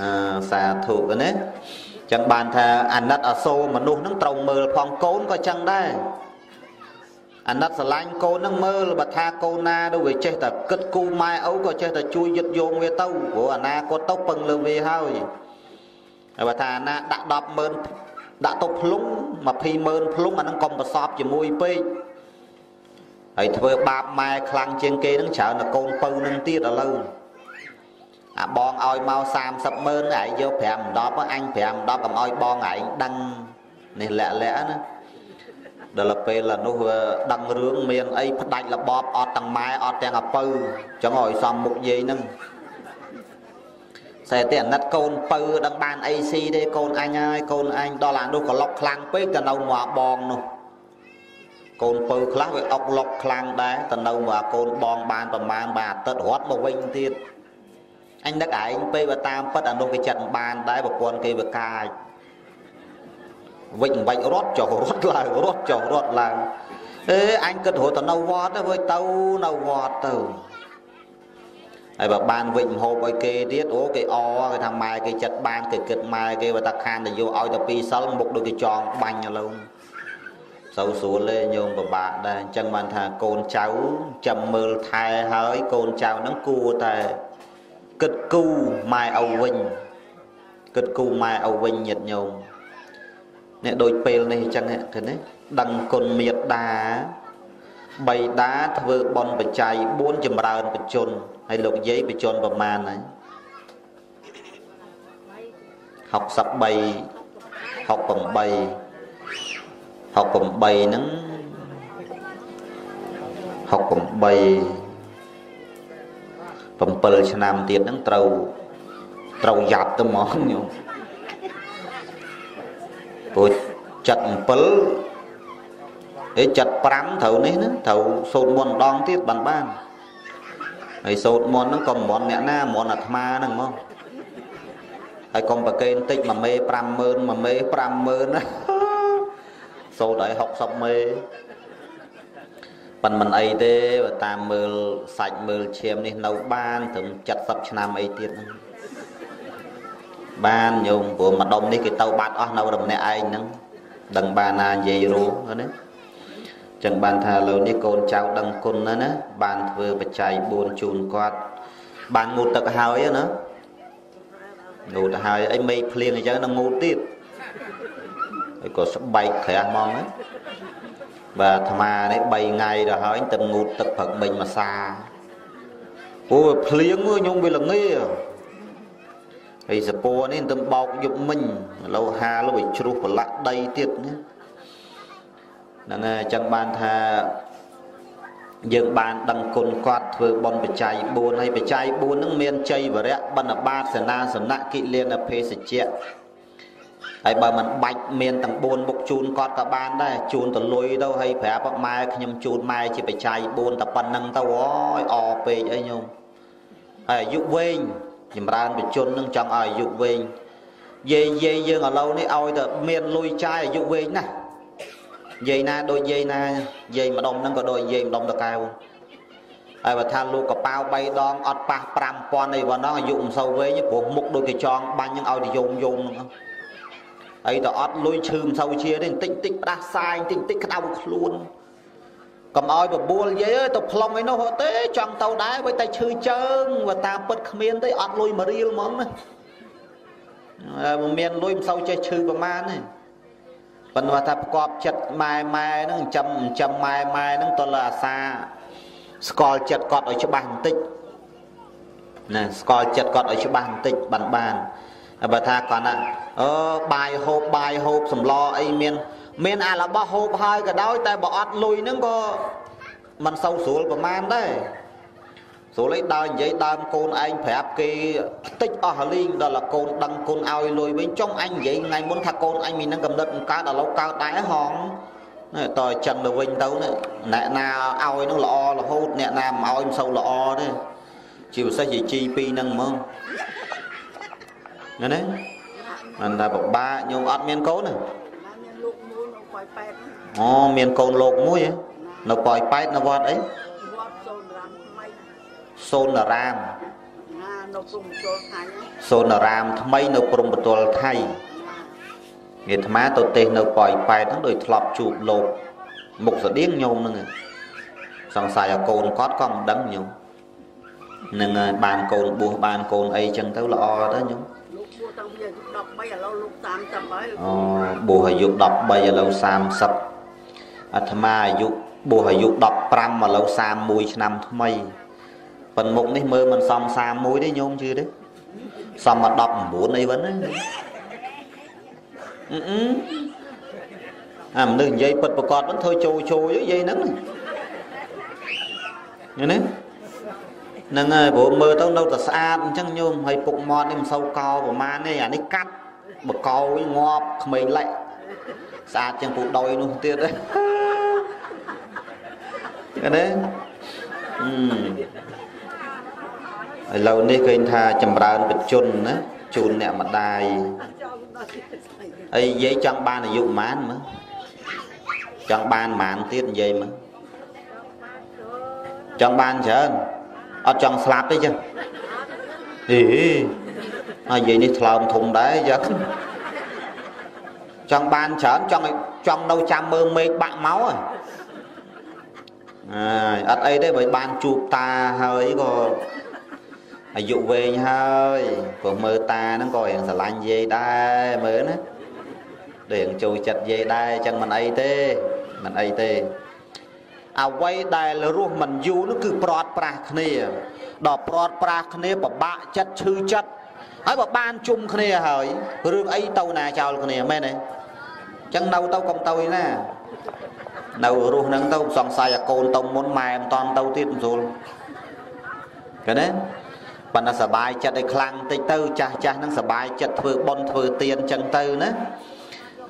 អឺសាធុណាចឹងបានថាអាណិតអសូរមនុស្សនឹងត្រូវមើលផងកូនក៏ចឹងដែរ អាណិតស្រឡាញ់កូននឹងមើលបើថាកូនណាទៅវាចេះតែគិតគូម៉ែឪក៏ចេះតែជួយយឹតយងវាទៅព្រោះអនាគតទៅពឹងលើវាហើយហើយបើថាណាដាក់100000ដាក់ទៅភ្លុង20000ភ្លុងអានឹងកុំប្រសពជាមួយពេកហើយធ្វើបាបម៉ែខ្លាំងជាងគេនឹងច្រើនតែកូនពៅនឹងទៀតឥឡូវអាបងឲ្យមក30ម៉ឺនឯងយក5 10អញ5 10កុំឲ្យបងឯងដឹងនេះលាក់លាក់ណា ដល់ពេលនោះដឹងរឿងមានអីផ្ដាច់របបអត់ទាំងម៉ែអត់ទាំងឪពៅចឹងឲ្យសំមុខយាយហ្នឹងតែតែអាណិតកូនពៅដឹងបានអីស៊ីទេកូនអញហើយកូនអញដល់អានោះក៏លុកខ្លាំងពេកទៅនៅមកបងនោះកូនពៅខ្លះវាអុកលុកខ្លាំងដែរទៅនៅមកកូនបងបានប្រមាណបាទអាទិត្យរត់មកវិញទៀតអញនឹកឯងពេលបើតាមពិតអានោះគេចិត្តបានដែរប្រពន្ធគេវាកាច វិចបាច់រត់ចុះរត់ឡើងរត់ចុះរត់ឡើងអេអញគិតរត់ទៅនៅវត្តទៅទៅនៅវត្តទៅហើយបើបានវិចមហូបឲ្យគេទៀតអូគេអគេថាម៉ែគេចិត្តបានគេគិតម៉ែគេបើថាខានទៅយកឲ្យទៅពីរសិលមុខដូចគេចងបាញ់ឥឡូវសូវស្រួលទេញោមពិបាកដែរអញ្ចឹងបានថាកូនចៅចាំមើលថែហើយកូនចៅហ្នឹងគួរតែគិតគូម៉ែឪវិញគិតគូម៉ែឪវិញញាតញោម នេះដូចពេលនេះអញ្ចឹងឃើញទេដឹងគុណមេត្តាបៃតាធ្វើបន់បច្ច័យ4ចម្រើនបជន ហើយលោកយាយបជនប្រមាណហើយ63 68 68ហ្នឹង68 7ឆ្នាំទៀតហ្នឹងត្រូវត្រូវយ៉ាប់ទៅហ្មងញោម ព្រោះចិត្ត7អេចិត្ត5ត្រូវនេះណាត្រូវសូត្រមន្តដងទៀតបានបានហើយសូត្រមន្តហ្នឹងក៏មន្តអ្នកណាមន្តអាត្មាហ្នឹងហ្មងហើយកុំប្រកេនតិច1មេ50000 1មេ50000ណាសូត្រឲ្យ60មេប៉ុន្មានអីទេបើតាមមើលសាច់មើលឈាមនេះនៅបានត្រឹម70ឆ្នាំអីទៀតហ្នឹង បានញោមព្រោះម្ដុំនេះគេទៅបាត់អស់នៅរម្នាក់ឯងហ្នឹងដឹងបានណានិយាយរូណាចឹងបានថាលើនេះកូនចៅដឹងគុណណាណាបានធ្វើបច្ច័យ4ជូនគាត់បានងូតទឹកហើយណាងូតហើយអីមេឃភ្លៀងអញ្ចឹងនឹងងូតទៀតហើយក៏ស្បែកក្រាស់ហ្មងណាបាទអាត្មានេះ3ថ្ងៃទៅហើយទៅងូតទឹកព្រឹកមិញមួយសាអូភ្លៀងមើលខ្ញុំវាល្ងា ហើយសពួរនេះទៅបោកយប់មិញឥឡូវហាលវាជ្រុះប្រឡាក់ដីទៀតណាហ្នឹងហើយអញ្ចឹងបានថាយើងបានដឹងគុណគាត់ធ្វើបន់បច្ច័យ4ហើយបច្ច័យ4ហ្នឹងមានជ័យវរៈបណ្ឌបាតសេនាសនៈគិលានភេសជ្ជៈហើយបើមិនបាច់មានទាំង4មុខជូនគាត់ក៏បានដែរជូនទៅលុយទៅហើយប្រាប់ម៉ែខ្ញុំជូនម៉ែជាបច្ច័យ4តែប៉ុណ្្នឹងទៅអូយអពេកអីញោមហើយអាយុវែង ចម្រើនបជននឹងចង់ឲ្យអាយុវែងយាយយាយយើងឥឡូវនេះឲ្យតែមានលុយចាយអាយុវែងណាស់យាយណាដូចយាយណាយាយម្ដុំហ្នឹងក៏ដូចយាយម្ដុំតកែវហើយបើថាលោកកប៉ាវ3ដងអត់ប៉ះ5000អីប៉ុណ្ណោះអាយុមិនសូវវែងព្រោះមុខដូចគេចងបាញ់ហ្នឹងឲ្យទៅយំយំហ្នឹងអីទៅអត់លុយឈឺមិនសូវជាទេបន្តិចតិចផ្ដាសាយបន្តិចតិចក្តៅខ្លួន កុំឲ្យបបួលយាយអើយទៅផ្លុំអីនោះទេចង់ទៅដែរបើតែឈឺជើងបើតាមពិតគ្មានទេអត់លុយមួយរៀលហ្មងណាមិនមានលុយមិនសូវចេះឈឺប្រមាណទេប៉ុន្តែថាប្រកបចិត្តម៉ែម៉ែហ្នឹងចាំចាំម៉ែម៉ែហ្នឹងតលអាសាស្គាល់ចិត្តគាត់ឲ្យច្បាស់បន្តិចណាស្គាល់ចិត្តគាត់ឲ្យច្បាស់បន្តិចបានបានហើយបើថាគាត់ណាអឺបាយហូបបាយហូបសម្លអីមាន មានអារបស់ហូបហើយក៏ដោយតែបើអត់លុយហ្នឹងក៏មិនសូវស្រួលប្រមាណដែរស្រួលឯងដើរនិយាយដើមកូនឯងប្រាប់គេតិចអស់លីងដល់កូនដឹងគុណឲ្យលុយវិញចុងអញនិយាយថ្ងៃមុនថាកូនអញមាននឹងកំណត់កើតឥឡូវកើតដែរហងតើចឹងទៅវិញទៅអ្នកណាឲ្យនឹងល្អរហូតអ្នកណាមិនឲ្យមិនសូវល្អទេជាពិសេសជាជីពីរហ្នឹងហ្មងណាមិនថាពិបាកញោមអត់មានកូនទេ អូមានកូនលោកមួយនៅប៉ោយប៉ែតនៅវត្តអីវត្តសូនរាមសូនរាមណានៅព្រំបទល់ថៃសូនរាមថ្មីនៅព្រំបទល់ថៃងាអាត្មាទៅទេសនៅប៉ោយប៉ែតហ្នឹងដូចធ្លាប់ជួបលោកមុខស្តៀងញោមហ្នឹងសង្ស័យឲ្យកូនគាត់ក៏មិនដឹងញោមនឹងបានកូនបួសបានកូនអីចឹងទៅល្អទៅញោមតាំងពី អាយុ13ឥឡូវលោក30ហើយអូបួសអាយុ13ឥឡូវ30អាត្មាអាយុបួសអាយុ15ឥឡូវ31ឆ្នាំថ្មីប៉ុនមុខនេះមើលមិនសម31ទេញោមជឿទេសមមក19អីវិញណាអឺអាមនុស្សនិយាយពិតប្រកបវិញធ្វើចូលចូលនិយាយហ្នឹងឃើញទេ ហ្នឹងហើយព្រោះមើលទៅនៅតែស្អាតអញ្ចឹងញោមហើយពុកមាត់នេះមិនសូវកោប្រមាណទេអានេះកាត់បកោវិញងាប់ក្មេងលែកស្អាតជាងពូដុយនោះទៀតទេឃើញទេអឺឥឡូវនេះឃើញថាចម្រើនបច្ចុប្បន្នណាជូនអ្នកម្ដាយហើយនិយាយចង់បានអាយុប៉ុន្មានមើលចង់បានប៉ុន្មានទៀតនិយាយមើលចង់បានច្រើន អត់ចង់ស្លាប់ទេចឹងអេហើយនិយាយនេះថ្លើមធំដែរចឹងចង់បានច្រើនចង់ចង់នៅចាំមើលមេឃបាក់មកហ៎អត់អីទេបើបានជួបតាហើយក៏អាយុវែងហើយព្រោះមើលតាហ្នឹងក៏រៀងស្រឡាញ់យាយដែរមើលណារៀងចូលចិត្តយាយដែរអញ្ចឹងមិនអីទេមិនអីទេ អ្វីដែលរស់មិនយូរនោះគឺប្រត់ប្រាស់គ្នាដល់ប្រត់ប្រាស់គ្នាពិបាកចិត្តឈឺចិត្តហើយបើបានជុំគ្នាហើយរឿងអីទៅណាចោលគ្នាមែនទេអញ្ចឹងនៅទៅកុំទៅណានៅរស់ហ្នឹងទៅសង្ស័យអាកូនទៅមុនម៉ែមិនតន់ទៅទៀតមិនស្រួលឃើញទេប៉ុន្តែសបាយចិត្តឲ្យខ្លាំងតិចទៅចាស់ចាស់នឹងសបាយចិត្តធ្វើបន់ធ្វើទៀនអញ្ចឹងទៅណា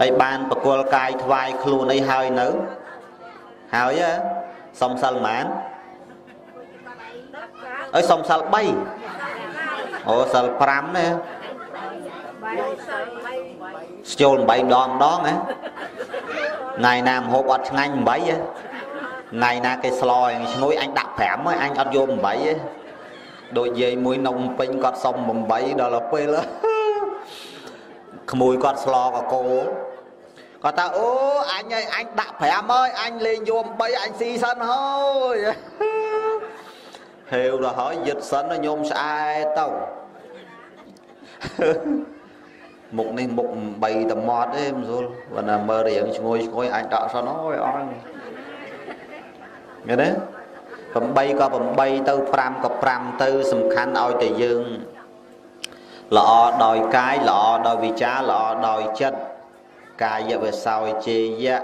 ហើយបានបកលកាយថ្វាយខ្លួនអីហើយនៅហើយ សុំសិលម៉ានអើយសុំសិល3អូសិល5ណាស្ជូល8ដងដងហ៎ថ្ងៃណាមហូបអត់ឆ្ងាញ់8ហ៎ថ្ងៃណាគេស្លោយ៉ាងឈ្ងុយអញដាក់5ហើយអញអត់យក8ទេដូចយាយមួយនៅពេញគាត់សុំ8ដល់ពេលក្មួយគាត់ស្លកកោ គាត់ថាអូអញឲ្យអញដាក់5ហើយអញលេងយក8អញស៊ីសិនហើយហេវទៅហើយយឹតសិនញោមស្អែទៅមុខនេះមុខ3តមាត់ទេមិនស្រួលបើណាមើលរៀងឈ្ងុយឈ្ងុយអាចដាក់សិនអូយអស់មែនទេ8ក៏8ទៅ5ក៏5ទៅសំខាន់ឲ្យតែយើងល្អដោយកាយល្អដោយវិចារល្អដោយចិត្ត កាយវិសោយជេយៈ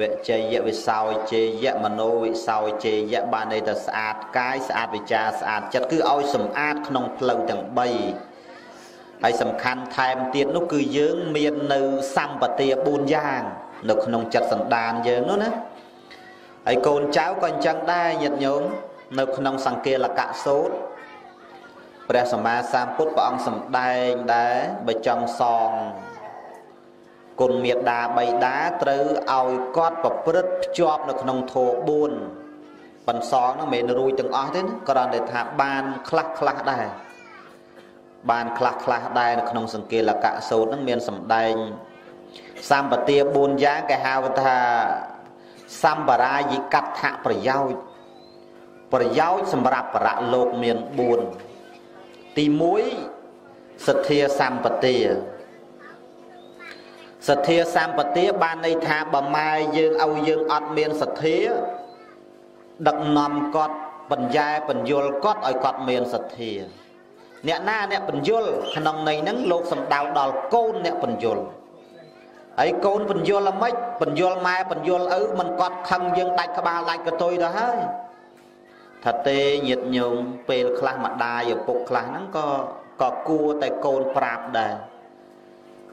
វិជយវិសោយជេយៈមโนវិសោយជេយៈបានន័យថាស្អាតកាយស្អាតវិចារស្អាតចិត្តគឺឲ្យសម្អាតក្នុងផ្លូវទាំង3ហើយសំខាន់ថែមទៀតនោះគឺយើងមាននៅសម្បទា4យ៉ាង នៅក្នុងចិត្តសន្តានយើងនោះណាហើយកូនចៅក៏អញ្ចឹងដែរញាតិញោមនៅក្នុងសង្គាលកៈសូត្រព្រះសម្មាសម្ពុទ្ធព្រះអង្គសម្ដែងដែរបើចង់សង គុណមេត្តាបៃតាត្រូវឲ្យគាត់ប្រព្រឹត្តភ្ជាប់នៅក្នុងធម៌4បន្សងហ្នឹងមិនមែនរួចទាំងអស់ទេណាគ្រាន់តែថាបានខ្លះខ្លះដែរបានខ្លះខ្លះដែរនៅក្នុងសង្គាលកៈសូត្រហ្នឹងមានសម្ដែងសម្បទា4យ៉ាងគេហៅថាសម្បរាយិកដ្ឋប្រយោជន៍ប្រយោជន៍សម្រាប់បរៈលោកមាន4ទី1សទ្ធាសម្បទា សទ្ធាសម្បទាបានន័យថាបើម៉ែយើងឲ្យយើងអត់មានសទ្ធា ដឹកនាំគាត់បញ្ញែបញ្យលគាត់ឲ្យគាត់មានសទ្ធា អ្នកណាអ្នកបញ្យលក្នុងន័យហ្នឹងលោកសំដៅដល់កូនអ្នកបញ្យលហើយកូនបញ្យលអ្មិចបញ្យលម៉ែបញ្យលឪមិនគាត់ខឹងយើងដាច់ក្បាលដាច់កតុយទៅហើយថាទេញាតញោមពេលខ្លះម្ដាយឪពុកខ្លះហ្នឹងក៏ក៏គួរតែកូនប្រាប់ដែរ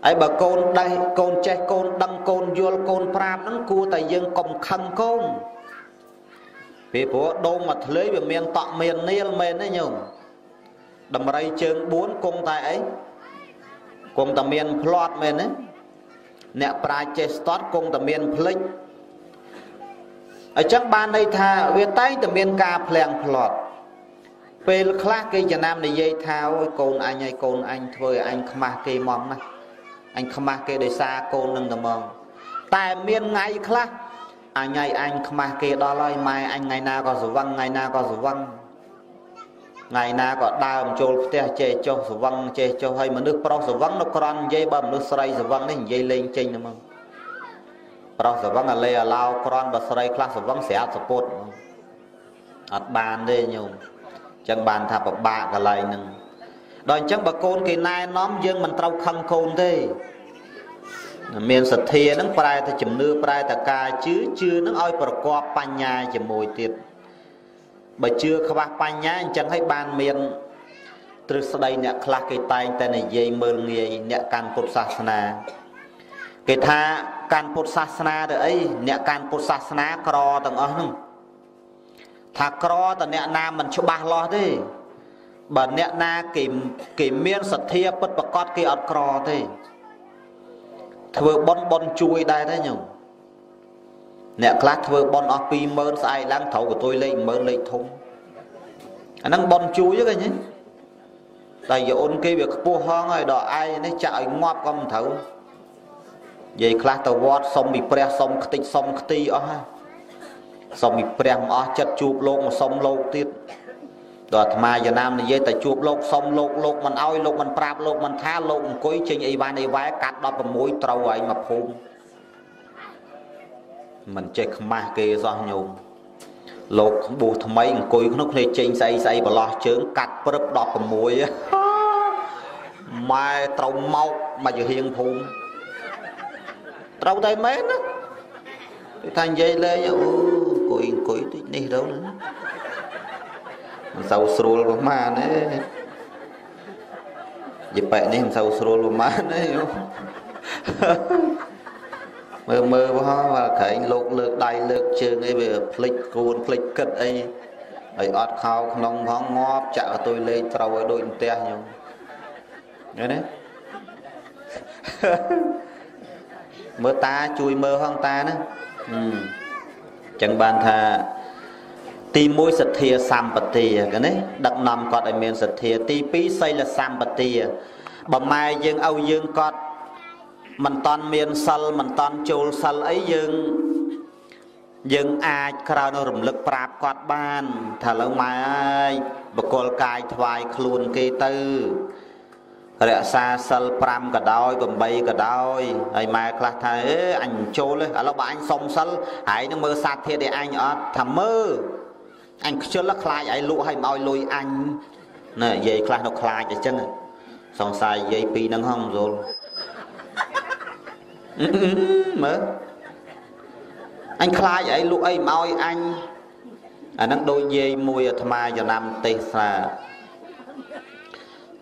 ហើយបើកូនដេះកូនចេះកូនដឹងកូនយល់កូនប្រាប់ហ្នឹងគួរតែយើងកុំខឹងកូនពីព្រោះដូងមកធ្លេវាមានតក់មាននាលមែនទេញោមដំរីជើង4គង់តែអីគង់តែមានផ្្លាត់មែនទេអ្នកប្រាជ្ញចេះស្ទាត់គង់តែមានផ្លិចអញ្ចឹងបានន័យថាវាតែងតែមានការភ្លៀងផ្្លាត់ពេលខ្លះគេចំណាំនិយាយថាអូយកូនអញឲ្យកូនអញធ្វើឲ្យអញខ្មាស់គេមកណា អញខ្មាស់គេដោយសារកូននឹងតែមកតែមានថ្ងៃខ្លះអញឲ្យអញខ្មាស់គេដល់ហើយម៉ែអញថ្ងៃណាក៏ស្វឹងថ្ងៃណាក៏ស្វឹងថ្ងៃណាក៏ដើមចូលផ្ទះចេះចុះស្វឹងចេះចុះហើយមនុស្សប្រុសស្វឹងនៅក្រន់និយាយបើមនុស្សស្រីស្វឹងនេះនិយាយលេងចេញទៅមកប្រុសស្វឹងអាលេអាឡោក្រន់បើស្រីខ្លះស្វឹងស្រាតសពុតអត់បានទេញោមអញ្ចឹងបានថាពិបាកកន្លែងហ្នឹង ដល់អញ្ចឹងបើកូនគេណែនាំយើងមិនត្រូវខឹងកូនទេមានសទ្ធាហ្នឹងប្រែតែជំនឿប្រែតែការជឿជឿហ្នឹងឲ្យប្រកបបញ្ញាជាមួយទៀតបើជឿខ្វះបញ្ញាអញ្ចឹងហើយបានមានទ្រឹស្ដីអ្នកខ្លះគេតែងតែនិយាយមើលងាយអ្នកកាន់ពុទ្ធសាសនាគេថាកាន់ពុទ្ធសាសនាទៅអីអ្នកកាន់ពុទ្ធសាសនាក្រទាំងអស់ហ្នឹងថាក្រតអ្នកណាមិនច្បាស់លាស់ទេ បើអ្នកណាគេគេមានសទ្ធាពិតប្រកបគេអត់ក្រទេធ្វើបន់បន់ជួយដែរទេញោមអ្នកខ្លះធ្វើបន់អស់20000ស្អែកឡើងត្រូវកតុយលេខ10000លេខធំអាហ្នឹងបន់ជួយទេញ៉េតែយអូនគេវាខ្ពស់ហងហើយដល់ឯងនេះចាក់ឲ្យងាប់ក៏មិនត្រូវនិយាយខ្លះទៅវត្តសុំពីព្រះសុំខ្ទេចសុំខ្ទីអស់ហើយសុំពីព្រះមកអស់ចិត្តជួបលោកមកសុំលោកទៀត ដល់អាត្មាយាណាមនិយាយតែជួបលោកសុំលោកលោកមិនអោយលោកមិនប្រាប់លោកមិនថាលោកអង្គុយចេញអីវ៉ាន់អីវ៉ែកាត់16ត្រូវហើយមកភូមិមិនចេះខ្មាស់គេសោះញោមលោកប៊ូថ្មីអង្គុយក្នុងគ្នាចេញស្អីស្អីប្រឡោះជើងកាត់ព្រឹប16ម៉ែត្រូវមកមកជាហៀងភូមិត្រូវតែមែនណាគេថានិយាយលេងអូអង្គុយអង្គុយតិចនេះទៅណា មិនសូវស្រួលប្រហែលទេយីប៉ែនេះមិនសូវស្រួលប្រហែលទេមើលមើលបោះថាក្រែងលោកលើកដៃលើកជើងអីវាភ្លេចគួនភ្លេចគិតអីហើយអត់ខោក្នុងផងងាប់ចាក់កតុយលេខត្រូវឲ្យដូចផ្ទះខ្ញុំឃើញទេមើលតាជួយមើលហងតាណាអឺចឹងបានថា ទី1សទ្ធាសម្បទាកណាដឹកនាំគាត់ឲ្យមានសទ្ធាទី2សីលសម្បទាបើម៉ែយើងឲ្យយើងគាត់មិនតន់មានសិលមិនតន់ចូលសិលអីយើងយើងអាចក្រៅនោះរំលឹកប្រាប់គាត់បានថាលើម៉ែអើយបកលកាយថ្វាយខ្លួនគេទៅរក្សាសិល5ក៏ដោយ8ក៏ដោយហើយម៉ែខ្លះថាអេអញចូលឥឡូវបើអញសុំសិលហើយនឹងមើលសាធាឲ្យអញអត់ថាមើល អញខ្ជិលខ្លាចឲ្យលក់ឲ្យមកឲ្យលុយអញណែយាយខ្លះនៅខ្លាចអញ្ចឹងសង្ស័យយាយពីរហ្នឹងហងយល់មើលអញខ្លាចអីលក់អីមកឲ្យអញអាហ្នឹងដូចយាយមួយអាត្មាចំណាំទេសសា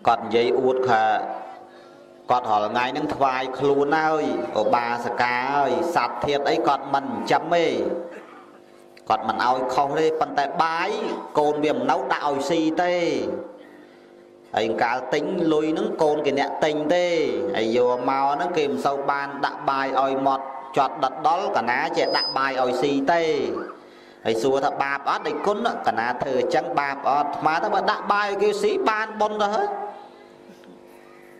គាត់និយាយអួតថាគាត់រាល់ថ្ងៃហ្នឹងថ្វាយខ្លួនហើយឧបាសិកាហើយសត្វធាតអីគាត់មិនចិញ្ចឹមទេ គាត់មិនឲ្យខុសទេប៉ុន្តែបាយកូនវាមិននៅដាក់ឲ្យស៊ីទេហើយកាលទិញលុយហ្នឹងកូនគេអ្នកទិញទេហើយយកមកហ្នឹងគេមិនសូវបានដាក់បាយឲ្យម៉ត់ជាប់ដិតដល់កណាចេះដាក់បាយឲ្យស៊ីទេហើយសួរថាបាបអត់ដេចគុណកណាធ្វើអញ្ចឹងបាបអត់ស្មើទៅបើដាក់បាយគេស៊ីបានបុណ្យទៅហើយ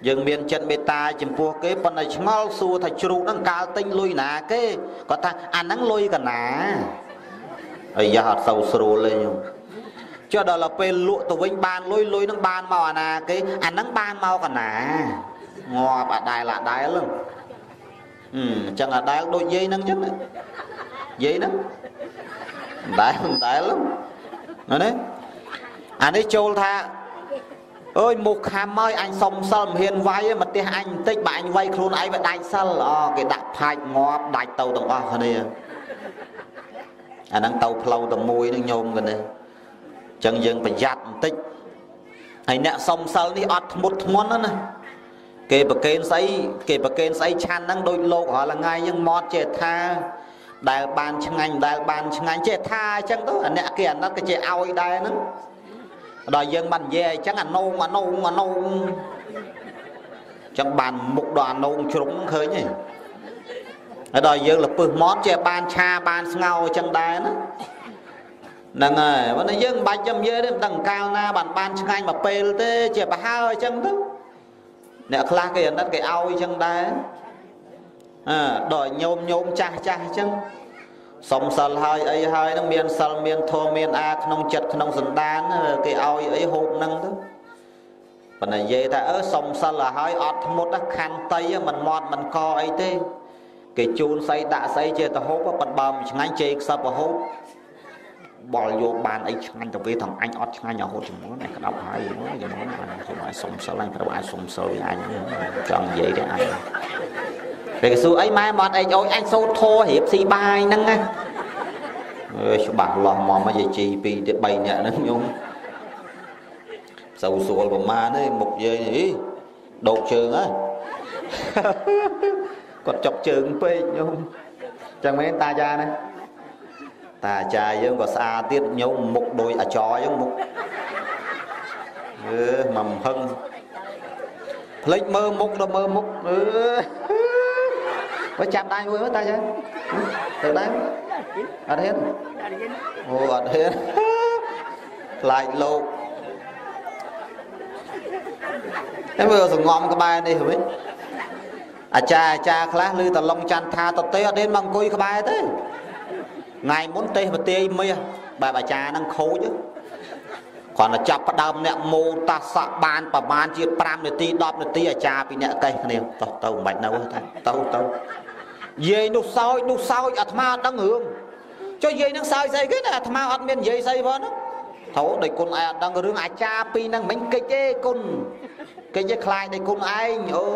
យើងមានចិត្តមេត្តាចំពោះគេប៉ុន្តែឆ្ងល់សួរថាជ្រូកហ្នឹងកាលទិញលុយណាគេគាត់ថាអាហ្នឹងលុយកណា អាយ៉ាអត់សូវស្រួលទេញោមចុះដល់ពេលលក់ទៅវិញបានលុយលុយនឹងបានមកអាណាគេអាហ្នឹងបានមកកណាងាប់អាដែលអាដែលហ្នឹងអញ្ចឹងអាដែលដូចយាយហ្នឹងអញ្ចឹងយាយហ្នឹងដែលដែលហ្នឹងណាអានេះចូលថាអើយមុខខំមកអញសុំសិលមិនហ៊ានវាយមកផ្ទះអញបន្តិចបើអញវាយខ្លួនឯងវាដាច់សិលអូគេដាក់ផាច់ងាប់ដាច់ទៅទាំងអស់គ្នា អាហ្នឹងទៅផ្លូវតែមួយនឹងញោមគ្នាអញ្ចឹងយើងប្រយ័ត្នបន្តិចហើយអ្នកសុំសិលនេះអត់ធ្មត់ធ្ងន់ណាគេប្រកេនស្អីគេប្រកេនស្អីឆាន់ហ្នឹងដូចលោករាល់ថ្ងៃហ្នឹងមកចេះថាដែលបានឆ្ងាញ់ដែលបានឆ្ងាញ់ចេះថាអញ្ចឹងទៅអ្នកគេអាណិតក៏ចេះឲ្យដែរហ្នឹងដល់យើងបាននិយាយអញ្ចឹងអានោងអានោងអានោងអញ្ចឹងបានមុខដល់អានោងជ្រុងឃើញទេ ហើយដល់យើងលពឹសមាត់ចេះបានឆាបានស្ងោអញ្ចឹងដែរណាហ្នឹងហើយបើតែយើងមិនបាច់ចាំយើទេមិនដឹងកាលណាបានបានឆ្ងាញ់មកពេលទេជាប្រហើអញ្ចឹងទៅអ្នកខ្លះគេអាណិតគេឲ្យអញ្ចឹងដែរអើដល់ញោមញោមចាស់ចាស់អញ្ចឹងសុំសិលហើយអីហើយនឹងមានសិលមានធម៌មានអាក្នុងចិត្តក្នុងសន្តានគេឲ្យអីហូបហ្នឹងទៅប៉ុន្តែនិយាយថាអឺសុំសិលហើយអត់ធ្មត់ខណ្ឌតីមិនមាត់មិនកអីទេ គេជូនស្អីដាក់ស្អីជាទៅហូបប៉ុន្តែបើមិនឆ្ងាញ់ជេរខ្សឹបរហូតបល់យកបានអីឆ្ងាញ់ទៅវាថងអញអត់ឆ្ងាញ់រហូតចំនួនឯក្តោបហើយចំនួនខ្ញុំឲ្យសុំសិលអញប្រាប់ឲ្យសុំសិលវាអញចង់និយាយទេអញពេលគេសួរអីម៉ែមកអត់អីអូចអញសូត្រធោរៀបស៊ីបាយហ្នឹងណាអើច្បាស់លោះមកមកយាយជី2ទៀត3នាក់ហ្នឹងខ្ញុំសូវស្រួលប្រមាណទេមុខយាយនេះដោកជើងហើយ គាត់ចុកជើងពេកខ្ញុំចឹងមែនតាចាណាតាអាចារ្យយើងក៏ស្អាតទៀតញោមមុខដូចអាចរអញ្ចឹងមុខអឺមកហឹងផ្លេចមើលមុខដល់មើលមុខអឺបើចាប់ដៃមួយមើលតាចាទៅដៃអត់ហ៊ានអូអត់ហ៊ានខ្លាចលោកតែមើលសងំក្បែរនេះវិញ អាចារ្យអាចារ្យខ្លះឮតឡុងច័ន្ទថាតទេអត់ហ៊ានមកអង្គុយក្បែរទេថ្ងៃមុនទេវទាយមាសបែបអាចារ្យហ្នឹងខូចគ្រាន់តែចាប់ផ្ដើមអ្នកមោតាសៈបានប្រហែលជា5នាទី10នាទីអាចារ្យពីអ្នកតេះគ្នាតោះទៅមិនបាច់នៅតែទៅទៅយាយនោះសោចនោះសោចអាត្មាអត់ដឹងរឿងចុះយាយនឹងសើចស្អីគេអាត្មាអត់មាននិយាយស្អីផងហ្នឹងទៅដោយគុណឯងអត់ដឹងរឿងអាចារ្យពីរហ្នឹងមិនកិច្ចទេគុណកិច្ចទេខ្លាចដោយគុណឯងអូ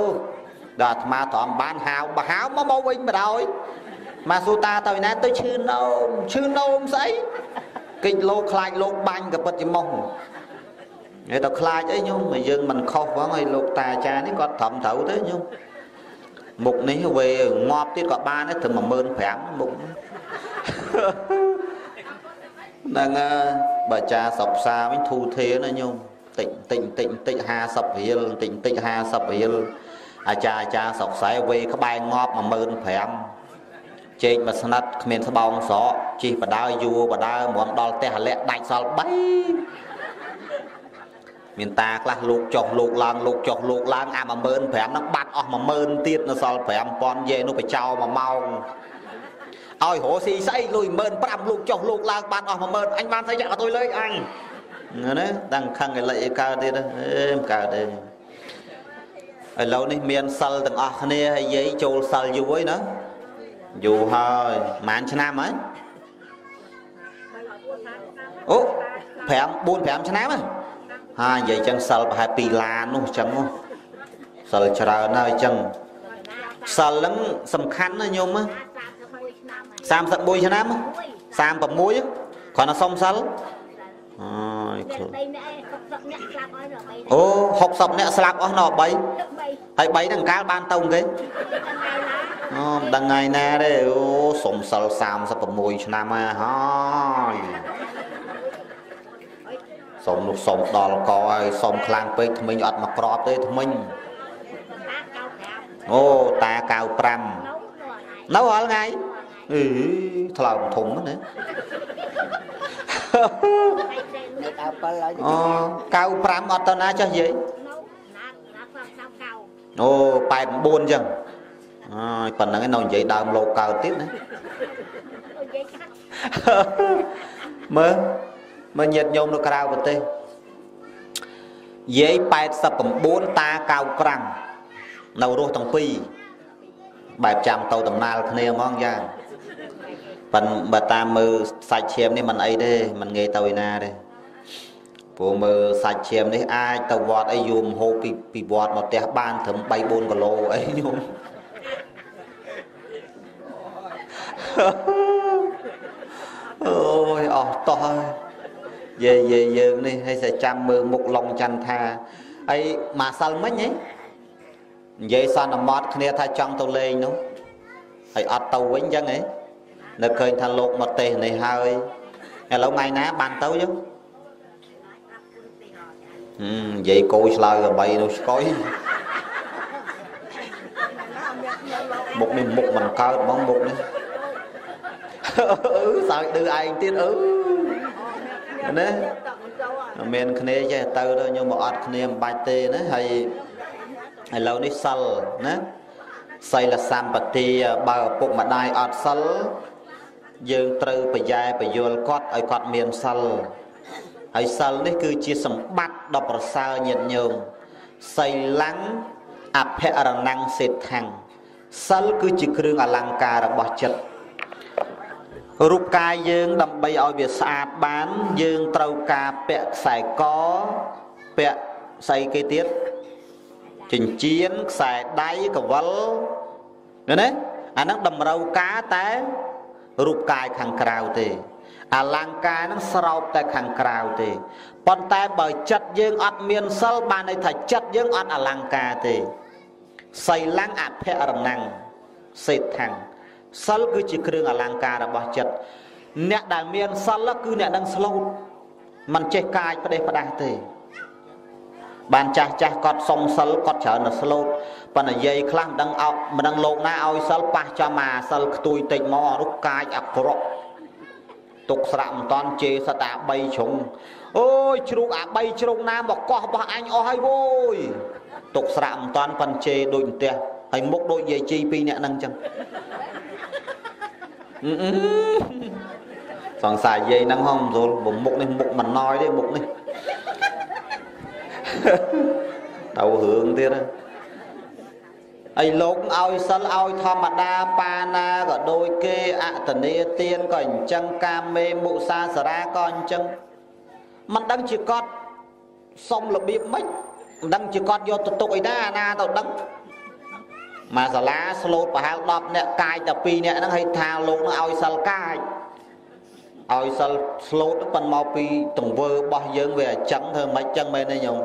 ដល់អាត្មាទ្រាំបានហាវបើហាវមកមកវិញបដ ாய் មកសួរតាទៅណាទៅឈឺនោមឈឺនោមស្អីកិច្ចលោកខ្លាចលោកបាញ់ក៏ពិតជាមកហើយតើខ្លាចអីញោមមកយើងមិនខុសផងហើយលោកតាអាចារ្យនេះគាត់ត្រឹមត្រូវទេញោមមុខនេះវេងាប់ទៀតក៏បានដែរត្រឹម15000មុខហ្នឹងបើចាស្រុកផ្សារវិញធូធាណាញោមតិចតិចតិចតិច50រៀលតិចតិច50រៀល អាចារ្យអាចារ្យស្រុកស្រែវេក្បែរងាប់15000ជែកមួយស្និតគ្មានស្បោងស្រកជិះបដើយួរបដើមមដល់ផ្ទះលាក់ដាច់សល់3មានតាខ្លះលោកចុះលោកឡើងលោកចុះលោកឡើងអា15000ហ្នឹងបាត់អស់10000ទៀតនៅសល់5000យេនោះបចោ1ម៉ោងឲ្យរស់ស៊ីស្អីលុយ15000លោកចុះលោកឡើងបានអស់10000អញបានស្អីចាក់អត់ទុយលេខអញណាដឹងខឹងឯលេខឯកើតទៀតអេមិនកើតទេ ឥឡូវនេះមានសិលទាំងអស់គ្នាហើយយាយចូលសិលយូរហើយណាយូរហើយប្រហែលឆ្នាំហើយអូ5 4 5ឆ្នាំហ៎ហើយនិយាយចឹងសិលប្រហែល2ឡាននោះចឹងសិលច្រើនហើយចឹងសិលហ្នឹងសំខាន់ណាញោម31ឆ្នាំ36គ្រាន់តែសុំសិលអើយខ្លួន អូ60អ្នកស្លាប់អស់នៅ3ហើយ3ហ្នឹងកាលបានទៅគេអូមិនដឹងថ្ងៃណាទេអូសុំសិល36ឆ្នាំហើយសុំនោះសុំដល់កហើយសុំខ្លាំងពេកថ្មិញអត់មកក្របទេថ្មិញអូតា95នៅរាល់ថ្ងៃអឺថ្លើមធំណា អូ95អត់ទៅណាចាស់យាយអូ89អញ្ចឹងអើយប៉ុណ្្នឹងឯងនៅនិយាយដើមលោកកើតទៀតណាមើលមើលញាតញោមនៅក្រៅប្រទេសយាយ89តា9ក្រាំងនៅរស់ទាំងពីរបែបចាំទៅដំណើរគ្នាហ្មងយ៉ាង ប៉ិនបើតាមមើលសាច់ឈាមនេះមិនអីទេមិនងាយទៅឯណាទេព្រោះមើលសាច់ឈាមនេះអាចទៅវត្តអីយូរមហូបពីពីវត្តមកផ្ទះបានត្រឹម3 4គីឡូអីញោមអូយអស់តោះហើយយាយយាយយើងនេះឲ្យតែចាំមើលមុខឡុងច័ន្ទថាអីមកសិលមិញហីនិយាយសន្មត់គ្នាថាចង់ទៅលេងនោះហើយអត់ទៅវិញចឹងហ៎ នៅឃើញថាលោកមកទេសនេះហើយឥឡូវថ្ងៃណាបានទៅចឹងហឹមនិយាយកោឆ្លើយកបីនោះស្កុយមុខនេះមុខមិនកើតហ្មងមុខនេះអឺសើចឌឺឯងទៀតអឺណាមានគ្នាចេះទៅទៅញោមមកអត់គ្នាមិនបាច់ទេណាហើយឥឡូវនេះសិលណាសីលសម្បទាបើឪពុកម្ដាយអត់សិល យើងត្រូវប្រយ៉ែប្រយល់គាត់ឲ្យគាត់មានសិលហើយសិលនេះគឺជាសម្បត្តិដ៏ប្រសើរញាតិញោមសីលੰអភរណੰសេដ្ឋੰសិលគឺជាគ្រឿងអលង្ការរបស់ចិត្តរូបកាយយើងដើម្បីឲ្យវាស្អាតបាន យើងត្រូវការពាក់ខ្សែកពាក់ស្អីគេទៀតចិញ្ចៀនខ្សែដៃកវិលណាអាហ្នឹងតម្រូវការតែ រូបកាយខាងក្រៅទេអលង្ការហ្នឹងស្រោបតែខាងក្រៅទេប៉ុន្តែបើចិត្តយើងអត់មានសិលបានន័យថាចិត្តយើងអត់អលង្ការទេសីលੰអភរណੰសេដ្ឋੰសិលគឺជាគ្រឿងអលង្ការរបស់ចិត្តអ្នកដែលមានសិលគឺអ្នកនឹងស្លូតមិនចេះកាយផ្ដេសផ្ដាស់ទេ បានចាស់ចាស់គាត់សុំសិលគាត់ច្រើនតែស្លូតប៉ុន្តែយាយខ្លះមិនដឹងអោមិនដឹងលោកណាឲ្យសិលប៉ះចំអាសិលខ្ទួយតិចមកនោះកាយអាក្រក់ទុកស្រាក់មិនតាន់ជេរសតា3ជ្រុងអូយជ្រូកអា3ជ្រុងណាមកកោះរបស់អញអស់ហើយវូយទុកស្រាក់មិនតាន់ប៉ុនជេរដូចផ្ទះហើយមុខដូចយាយជីពីរអ្នកហ្នឹងចឹងសង្សារយាយហ្នឹងហងមិនស្រួលមុខនេះមុខមិនណយទេមុខនេះ ទៅរឿងទៀតអីលោកឲ្យសិលឲ្យធម្មតាបាណាក៏ដូចគេអតនីទានក៏អញ្ចឹងកាមេមុសាសារាក៏អញ្ចឹងមិនដឹងជាគាត់សុំរបៀបម៉េចមិនដឹងជាគាត់យកទៅទុកអីណាអាណាទៅដឹងមកសាលាស្លូតប្រហែល10នាក់កាយតែ2នាក់ហ្នឹងឲ្យថាលោកនឹងឲ្យសិលកាយឲ្យសិលស្លូតប៉ុនមកពីទង្វើរបស់យើងវាអញ្ចឹងធ្វើមិនអញ្ចឹងមែនទេញោម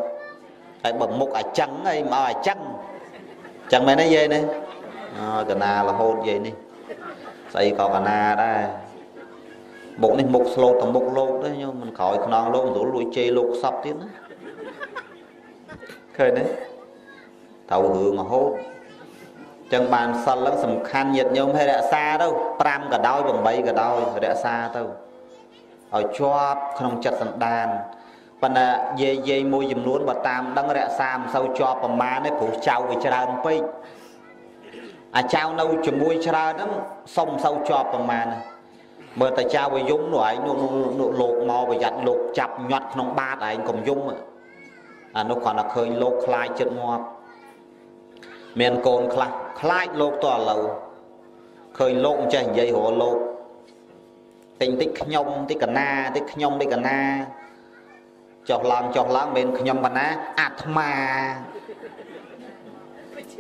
ហើយបើមុខអញ្ចឹងអីមកអញ្ចឹងអញ្ចឹងមែនទេយាយនេះអើកណារហូតយាយនេះស្អីក៏កណាដែរមុខនេះមុខស្លូតតែមុខលោកទេញោមមិនក្រោយខ្នងលោកស្រួលលួចជេរលោកសពទៀតណាឃើញទេត្រូវរឿងរហូតចឹងបានសិលហ្នឹងសំខាន់ញាតិញោមឲ្យរក្សាទៅ5ក៏ដោយ8ក៏ដោយរក្សាទៅឲ្យជាប់ក្នុងចិត្តសន្តាន ប៉ុន្តែយាយយាយមួយចំនួនបើតាមដឹងរក្សាមិនសូវជាប់ប្រមាណទេព្រោះចៅវាច្រើនពេកអាចៅនៅជាមួយច្រើនហ្នឹងសុំសូវជាប់ប្រមាណមើលតែចៅវាយំនោះឯងនោះលោកមកប្រយ័ត្នលោកចាប់ញាត់ក្នុងបាតឯងកុំយំអានោះគាត់តែឃើញលោកខ្លាចចិត្តងាប់មានកូនខ្លះខ្លាចលោកតឥឡូវឃើញលោកមិនចេះនិយាយរកលោកតិចតិចខ្ញុំតិចកណាតិចខ្ញុំតិចកណា ចុះឡើងចុះឡើងមិនខ្ញុំកណាអាត្មា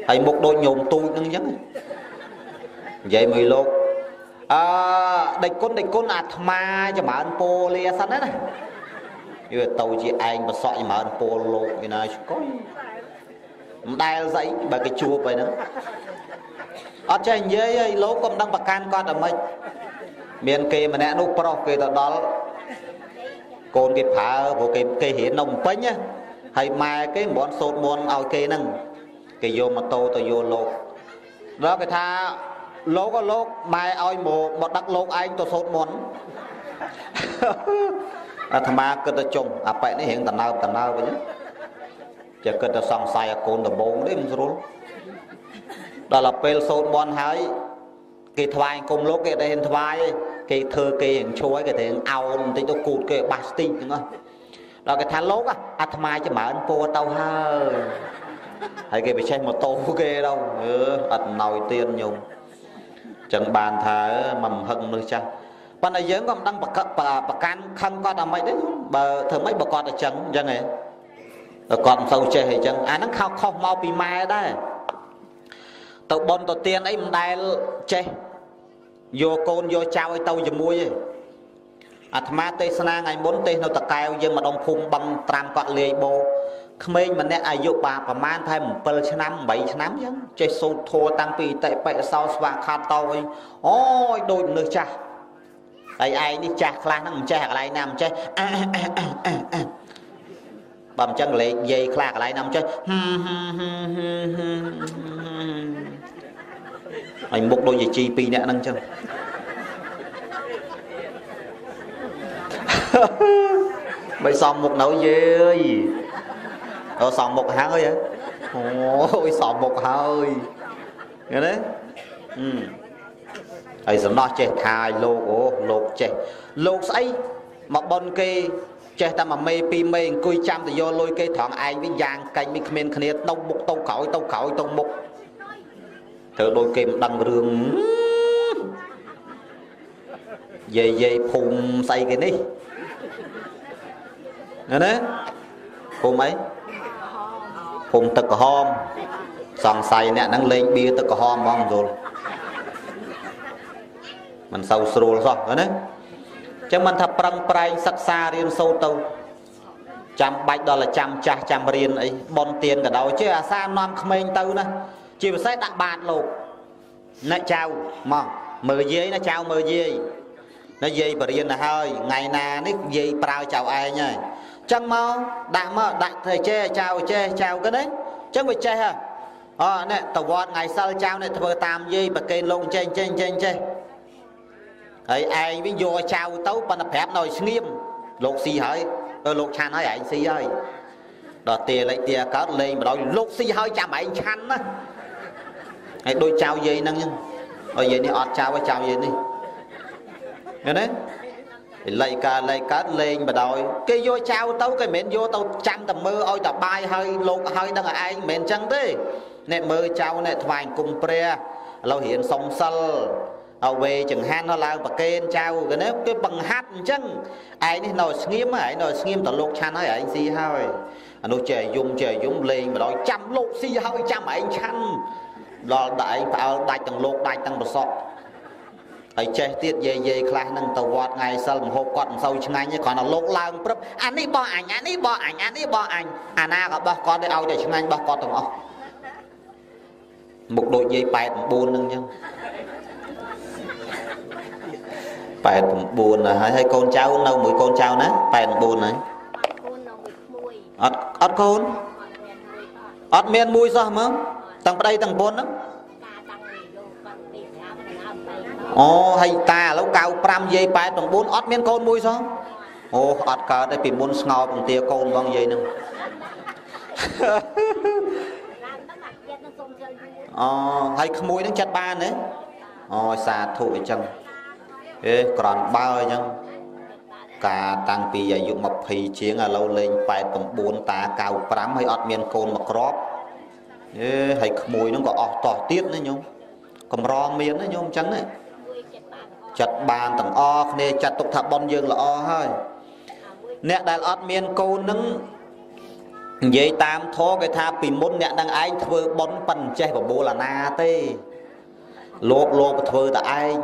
ហើយមុខដូចញោមទូចនឹងអញ្ចឹងនិយាយមួយលោកអឺដេចគុណដេចគុណអាត្មាចម្រើនពោលាសិនណាយល់ទៅជាឯងប្រសក់ចម្រើនពោលលោកឯណាស្គយមិនដែលស្អីបើគេជួបហើយហ្នឹងអត់ចេះនិយាយអីលោកក៏មិនដឹងប្រកាន់គាត់អ្មិចមានគេម្នាក់នោះប្រុសគេទៅដល់ កូនគេប្រើព្រោះគេគេរៀននៅភ្នំពេញណាហើយម៉ែគេមិនបានសូត្រមន្តឲ្យគេហ្នឹងគេយកម៉ូតូទៅយកលោកដល់គេថាលោកក៏លោកម៉ែឲ្យមកមកដឹកលោកឯងទៅសូត្រមន្តអាត្មាគិតទៅចុងអាប៉ែនេះរៀងតណើបតណើបវិញចេះគិតទៅសង្ស័យអាកូនដំបងនេះមិនស្រួលដល់ទៅពេលសូត្រមន្តហើយគេថ្វាយគុំលោកគេដែរថ្វាយ គេធ្វើគេរៀងឈួយគេទៅអោនបន្តិចទៅគូតគេបាសតិចហ្នឹងដល់គេថាលោកអាត្មាចម្រើនពួរទៅហើយហើយគេបិចេះម៉ូតូគេទៅអឺអត់ណោយទៀនញោមចឹងបានថាមិនហឹងមនុស្សចាស់ប៉ុន្តែយើងក៏មិនដឹងប្រកាន់ខឹងគាត់អាម៉េចទេបើធ្វើម៉េចបើគាត់អញ្ចឹងអញ្ចឹងហ៎តែគាត់មិនសូវចេះអញ្ចឹងអាហ្នឹងខុសខុសមកពីម៉ែដែរទៅបនទៅទៀនអីមិនដែលចេះ យកកូនយកចៅឲ្យទៅជាមួយឯងអាត្មាទេសនាថ្ងៃមុនទេសនៅតកែវយើងម្ដងភូមិបឹងត្រាំគាត់លាយបោក្មេងម្នាក់អាយុបាប្រមាណតែ7ឆ្នាំ8ឆ្នាំអញ្ចឹងចេះសូត្រធัวតាំងពីអតិបិសោស្វាខាតតអីអូយដូចមនុស្សចាស់ហើយឯងនេះចាស់ខ្លះហ្នឹងមិនចេះកន្លែងណាមិនចេះបើមិនចឹងលេខយាយខ្លះកន្លែងណាមិនចេះ ហើយមុខដូចជាជី2នាក់ហ្នឹងចឹងបីសំមុខនៅយាយអឺសំមុខហើយអូយសំមុខហើយឃើញទេអឺហើយសំណោះចេះថាយលោកអូលោកចេះលោកស្អីមកប៉ុនគេចេះតែមួយមេពីរមេអង្គុយចាំទៅយកលុយគេត្រង់ឯងវិញយ៉ាងកាច់មិនគ្មានគ្នាទៅមុខទៅក្រោយទៅក្រោយទៅមុខ ធ្វើដូចគេមិនដឹងរឿងយាយយាយភូមិស្អីគេនេះណាណាភូមិអីភូមិទឹកក្រហមសង្ស័យអ្នកហ្នឹងលេងបៀទឹកក្រហមហ្មងយល់មិនសូវស្រួលសោះណាចឹងមិនថាប្រឹងប្រែងសិក្សារៀនសូត្រទៅចាំបាច់ដល់ចាំចាស់ចាំរៀនអីបនទៀនក៏ដោយជាអាសានាំក្មេងទៅណា ជាពិសេសដាក់បាតលោកអ្នកចៅមកមើលយាយណាចៅមើលយាយណាយាយបរៀនទៅហើយថ្ងៃណានេះយាយប្រើចៅឯងហើយចឹងមកដាក់មកដាក់ទៅចេះចៅចេះចៅក៏នេះចឹងវាចេះហ៎អូនេះតវត្តថ្ងៃសិលចៅនេះធ្វើតាមយាយប្រកេនលោកចេះចេះចេះចេះហើយឯងវិញយកចៅទៅប៉ុន្តែប្រាប់នៅស្ងៀមលោកស៊ីហើយលោកឆាន់ហើយឯងស៊ីហើយដល់ទាលេខទាកើតលេងម្ដងលោកស៊ីហើយចាំឯងឆាន់ណា ហើយដូចចៅយាយហ្នឹងហើយយាយនេះអត់ចៅទេចៅយាយនេះឃើញទេលេខកើតលេខកើតលេងបដ ாய் គេយកចៅទៅគេមិនមែនយកទៅចាំតែមើលឲ្យតែបាយហើយលោកហើយដឹងឯងមិនមែនអញ្ចឹងទេអ្នកមើលចៅអ្នកថ្វាយគុំព្រះឥឡូវរៀនសុំសិលឲ្យវេចង្ហាន់ឡើងប្រកេនចៅគេណាគេបង្ហាត់អញ្ចឹងឯងនេះនៅស្ងៀមឯងនៅស្ងៀមតលោកឆាន់ហើយឯងស៊ីហើយអានោះចេះយំចេះយំលេងម្ដងចាំលោកស៊ីហើយចាំឯងឆាន់ ដល់តែឯងផ្អើលដាច់ទាំងលោកដាច់ទាំងប្រសក់ហើយចេះទៀតយាយយាយខ្លះនឹងទៅវត្តថ្ងៃសិលមហូបគាត់មិនសូវឆ្ងាញ់ទេគ្រាន់តែលោកឡើងព្រឹបអានេះបោះអញអានេះបោះអញអានេះបោះអញអាណាក៏បោះគាត់ឲ្យតែឆ្ងាញ់បោះគាត់ទាំងអស់មុខដូចយាយ89នឹងអញ្ចឹង89ហើយហើយកូនចៅនៅមួយកូនចៅណា89ហើយអត់អត់កូនអត់មានមួយសោះហ្មង ទាំងប្តីទាំងប្រពន្ធហ្នឹងអូហើយតាឥឡូវ95យាយ89អត់មានកូនមួយសោះអូអត់កើតទេពីមុនស្ងោពន្ទាកូនបងយាយហ្នឹងអូហើយក្មួយហ្នឹងចិត្តបានទេអូសាធុអញ្ចឹងអេក្រន់បើអញ្ចឹងការតាំងពីអាយុ20ជាងឥឡូវលេង89តា95ហើយអត់មានកូនមកក្រប អេហើយក្មួយហ្នឹងក៏អស់តោះទៀតណាញោមកម្រមានណាញោមអញ្ចឹងណាចាត់បានទាំងអស់គ្នាចាត់ទុកថាប៉ុនយើងល្អហើយអ្នកដែលអត់មានកូននឹងនិយាយតាមធម៌គេថាពីមុនអ្នកនឹងឯងធ្វើប៉ុនប៉ិនចេះបបូលអាណាទេលោកលោកធ្វើតែឯង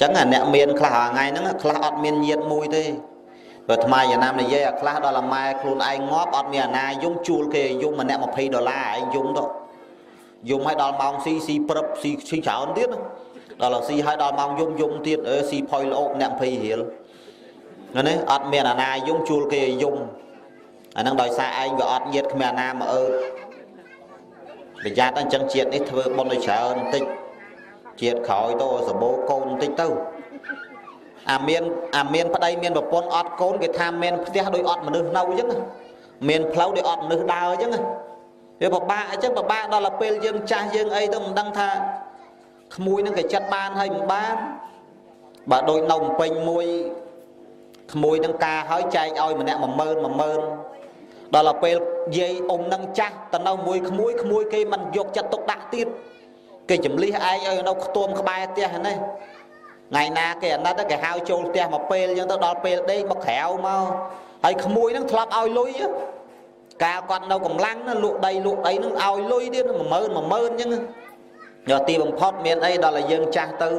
ចឹងអ្នកមានខ្លះថ្ងៃហ្នឹងខ្លះអត់មានញាតមួយទេ បើថ្មយ៉ាងណានិយាយអាខ្លះដល់អាម៉ែខ្លួនឯងងាប់អត់មានអាណាយំជួលគេយំម្នាក់20ដុល្លារឯងយំទៅយំឲ្យដល់ម៉ោងស៊ីស៊ីព្រឹបស៊ីឈីច្រើនទៀតដល់ស៊ីឲ្យដល់ម៉ោងយំយំទៀតអឺស៊ីផុយលោកអ្នក20រៀលណាអត់មានអាណាយំជួលគេយំអាហ្នឹងដោយសារឯងវាអត់ញាតគ្មានអាណាមកអើប្រយ័ត្នអញ្ចឹងជាតិនេះធ្វើបុណ្យឲ្យច្រើនបន្តិចជាតិក្រោយទៅសបោកូនបន្តិចទៅ អាមានអាមានប្តីមានប្រពន្ធអត់កូនគេថាមានផ្ទះដោយអត់មនុស្សនៅអញ្ចឹងមានផ្លូវដោយអត់មនុស្សដើរអញ្ចឹងវាពិបាកអញ្ចឹងពិបាកដល់ពេលយើងចាស់យើងអីទៅមិនដឹងថាក្មួយនឹងគេចិត្តបានហើយមិនបានបើដូចនៅពេញមួយក្មួយនឹងការហើយចែកឲ្យម្នាក់10000 10000ដល់ពេលយាយអ៊ំនឹងចាស់ទៅនៅមួយក្មួយក្មួយគេមិនយកចិត្តទុកដាក់ទៀតគេចម្លៀសឯងឲ្យនៅខ្ទួមក្បែរផ្ទះនេះ ថ្ងៃណាគេអាណិតគេហៅចូលផ្ទះមកពេលអញ្ចឹងទៅដល់ពេលដេកមកក្រៅមកហើយក្មួយហ្នឹងធ្លាប់ឲ្យលុយកាលគាត់នៅកម្លាំងណាលក់ដីលក់ដីហ្នឹងឲ្យលុយទៀត10000 10000អញ្ចឹងយកទីបំផុតមានអីដល់តែយើងចាស់ទៅ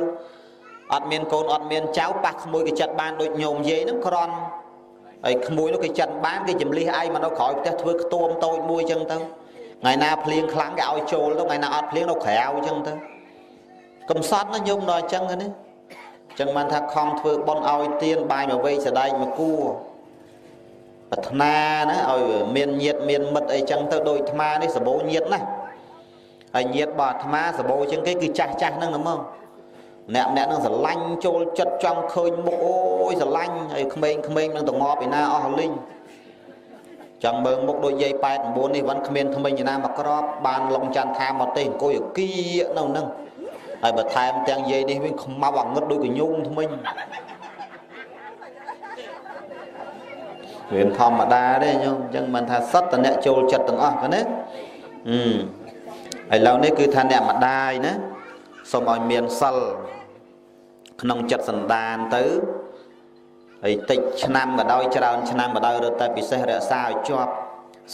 អត់មានកូនអត់មានចៅប៉ះក្មួយគេចិត្តបានដូចញោមយាយហ្នឹងក្រន់ហើយក្មួយនោះគេចិត្តបានគេចម្លៀសឯងមកនៅក្រោយផ្ទះធ្វើខ្ទួមតូចមួយអញ្ចឹងទៅថ្ងៃណាភ្លៀងខ្លាំងគេឲ្យចូលទៅថ្ងៃណាអត់ភ្លៀងនៅក្រៅអញ្ចឹងទៅកំសត់ណាញោមដល់អញ្ចឹងណាអញ្ចឹងបានថាខំធ្វើបន់ឲ្យទៀនបាយមកវែកសដែងមកគួប្រាថ្នាណាឲ្យមានញាតមានមិត្តអីចឹងទៅដូចអាត្មានេះសបោញាតណាហើយញាតរបស់អាត្មាសបោជាងគេគឺចាស់ចាស់ហ្នឹងហ្មងអ្នកម្នាក់នឹងស្រឡាញ់ចូលចិត្តចង់ឃើញមុខអូយស្រឡាញ់ហើយក្មេងៗនឹងតងប់ឯណាអស់លីងចង់មើលមុខដូចយាយ89នេះ vẫn គ្មានថ្មិញណាមកក្របបានលងច័ន្ទថាមកទេអង្គុយអគីនៅនឹង ហើយបើថែមទាំងយាយនេះវិញខ្មៅអាងឹតដូចកញូងថ្មិញវាធម្មតាទេញោមអញ្ចឹងមិនថាសិតតអ្នកចូលចិត្តទាំងអស់ណាអឺឥឡូវនេះគឺថាអ្នកម្ដាយណាសូមឲ្យមានសិលក្នុងចិត្តសន្តានទៅហើយតិចឆ្នាំក៏ដោយច្រើនឆ្នាំក៏ដោយរត់តែពិសេសរក្សាឲ្យជាប់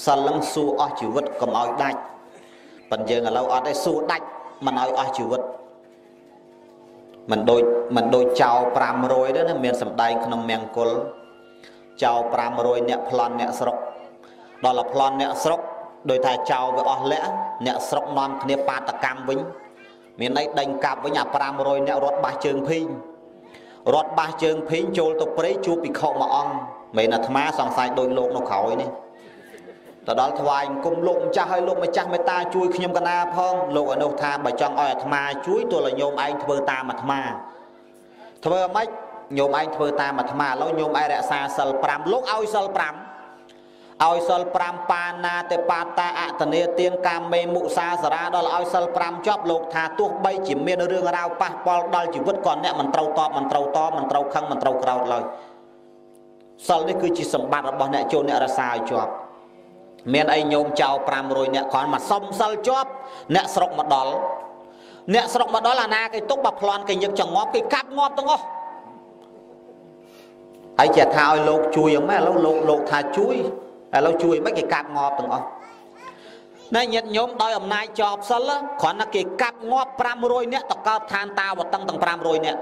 សិលនឹងសួរអស់ជីវិតកុំឲ្យដាច់ប៉ុន្តែយើងឥឡូវអត់ទេសួរដាច់មិនឲ្យអស់ជីវិត មិនដូចមិនដូចចោល500ទេណាមានសម្ដែងក្នុងមង្គលចោល500អ្នកប្លន់អ្នកស្រុកដល់តែប្លន់អ្នកស្រុកដោយថាចោលវាអស់លក្ខអ្នកស្រុកនាំគ្នាបាតកម្មវិញ មានន័យដេញកាប់វិញអា500អ្នករត់បាសជើងភីងរត់បាសជើងភីងចូលទៅព្រៃជួបភិក្ខុមួយអង្គមិនអាត្មាសង្ស័យដូចលោកនៅក្រោយនេះ ទៅដល់ថ្វាយអង្គមលោកម្ចាស់ឲ្យលោកម្ចាស់មេត្តាជួយខ្ញុំកណាផងលោកអនុថាបើចង់ឲ្យអាត្មាជួយទោះឲ្យញោមឯងធ្វើតាមអាត្មាធ្វើអ្ម៉េចញោមឯងធ្វើតាមអាត្មាឥឡូវញោមឯងរក្សាសិល5លោកឲ្យសិល5ឲ្យសិល5បាណាទេបាតាអតនេទានកាមេមុសាសរាដល់ឲ្យសិល5ចប់លោកថាទោះបីជាមានរឿងរ៉ាវប៉ះពាល់ដល់ជីវិតក៏អ្នកមិនត្រូវតបមិនត្រូវតបមិនត្រូវខឹងមិនត្រូវក្រោធឡើយសិលនេះគឺជាសម្បត្តិរបស់អ្នកចូលអ្នករសាឲ្យជាប់ មានអីញោមចៅ500អ្នកគ្រាន់មកសុំសិលជាប់អ្នកស្រុកមកដល់អ្នកស្រុកមកដល់អាណាគេទុកបើប្លន់គេញឹកចងប់គេកាប់ងាប់ទាំងអស់ហើយជាថាឲ្យលោកជួយយ៉ាងម៉េចឥឡូវលោកលោកថាជួយឥឡូវជួយមិនគេកាប់ងាប់ទាំងអស់ណែញាតិញោមដោយអំណាចចប់សិលគ្រាន់តែគេកាប់ងាប់500នាក់ទៅកើតឋានតាវតឹងទាំង500នាក់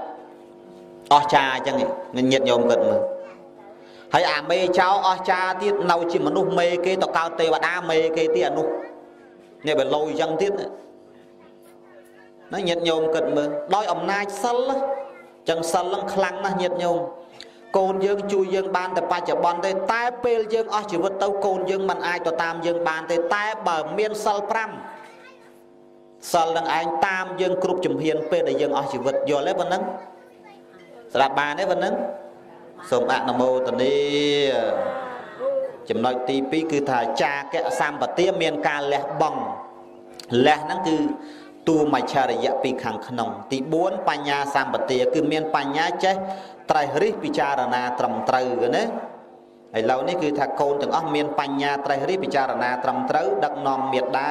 អស់ចាអញ្ចឹងញាតិញោមគិតមើល ហើយអាមេចៅអស់ចាទៀតនៅជាមនុស្សមេគេទៅកើតទេវតាមេគេទៀតអានោះនេះបើលយអញ្ចឹងទៀតណាញាតិញោមគិតមើលដោយអំណាចសិលអញ្ចឹងសិលនឹងខ្លាំងណាស់ញាតិញោមកូនយើងជួយយើងបានតែបច្ចុប្បន្នទេតែពេលយើងអស់ជីវិតទៅកូនយើងមិនអាចទៅតាមយើងបានទេតែបើមានសិល5សិលនឹងឯងតាមយើងគ្រប់ជំហានពេលដែលយើងអស់ជីវិតយល់ទេប៉ុណ្ណឹងស្ដាប់បានទេប៉ុណ្ណឹង សូមអនុមោទនាចំណុចទី2គឺថាចាកៈសម្បទាមានការលះបង់លះហ្នឹងគឺតួមច្ឆរិយៈពីខាងក្នុង ទី4បញ្ញាសម្បទាគឺមានបញ្ញាចេះត្រេះរិះពិចារណាត្រឹមត្រូវណាឥឡូវនេះគឺថាកូនទាំងអស់មានបញ្ញាត្រេះរិះពិចារណាត្រឹមត្រូវដឹកនាំមេត្តា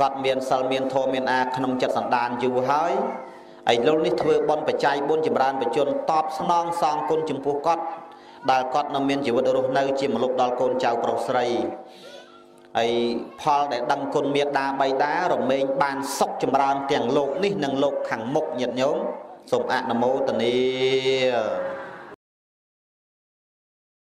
គាត់មានសិលមានធម៌មានអាក្នុងចិត្តសន្តានយូរហើយ ឥឡូវនេះធ្វើបន់បច្ច័យ4ចម្រើនបជនតបស្នងសងគុណចំពោះគាត់ដែលគាត់នៅមានជីវិតរស់នៅ ជាមលុបដល់កូនចៅប្រុសស្រីហើយផលដែលដឹងគុណមេត្តាបៃតារមែងបានសុខចម្រើនទាំងលោកនេះនិងលោកខាងមុខញាតិញោមសូមអនុមោទនា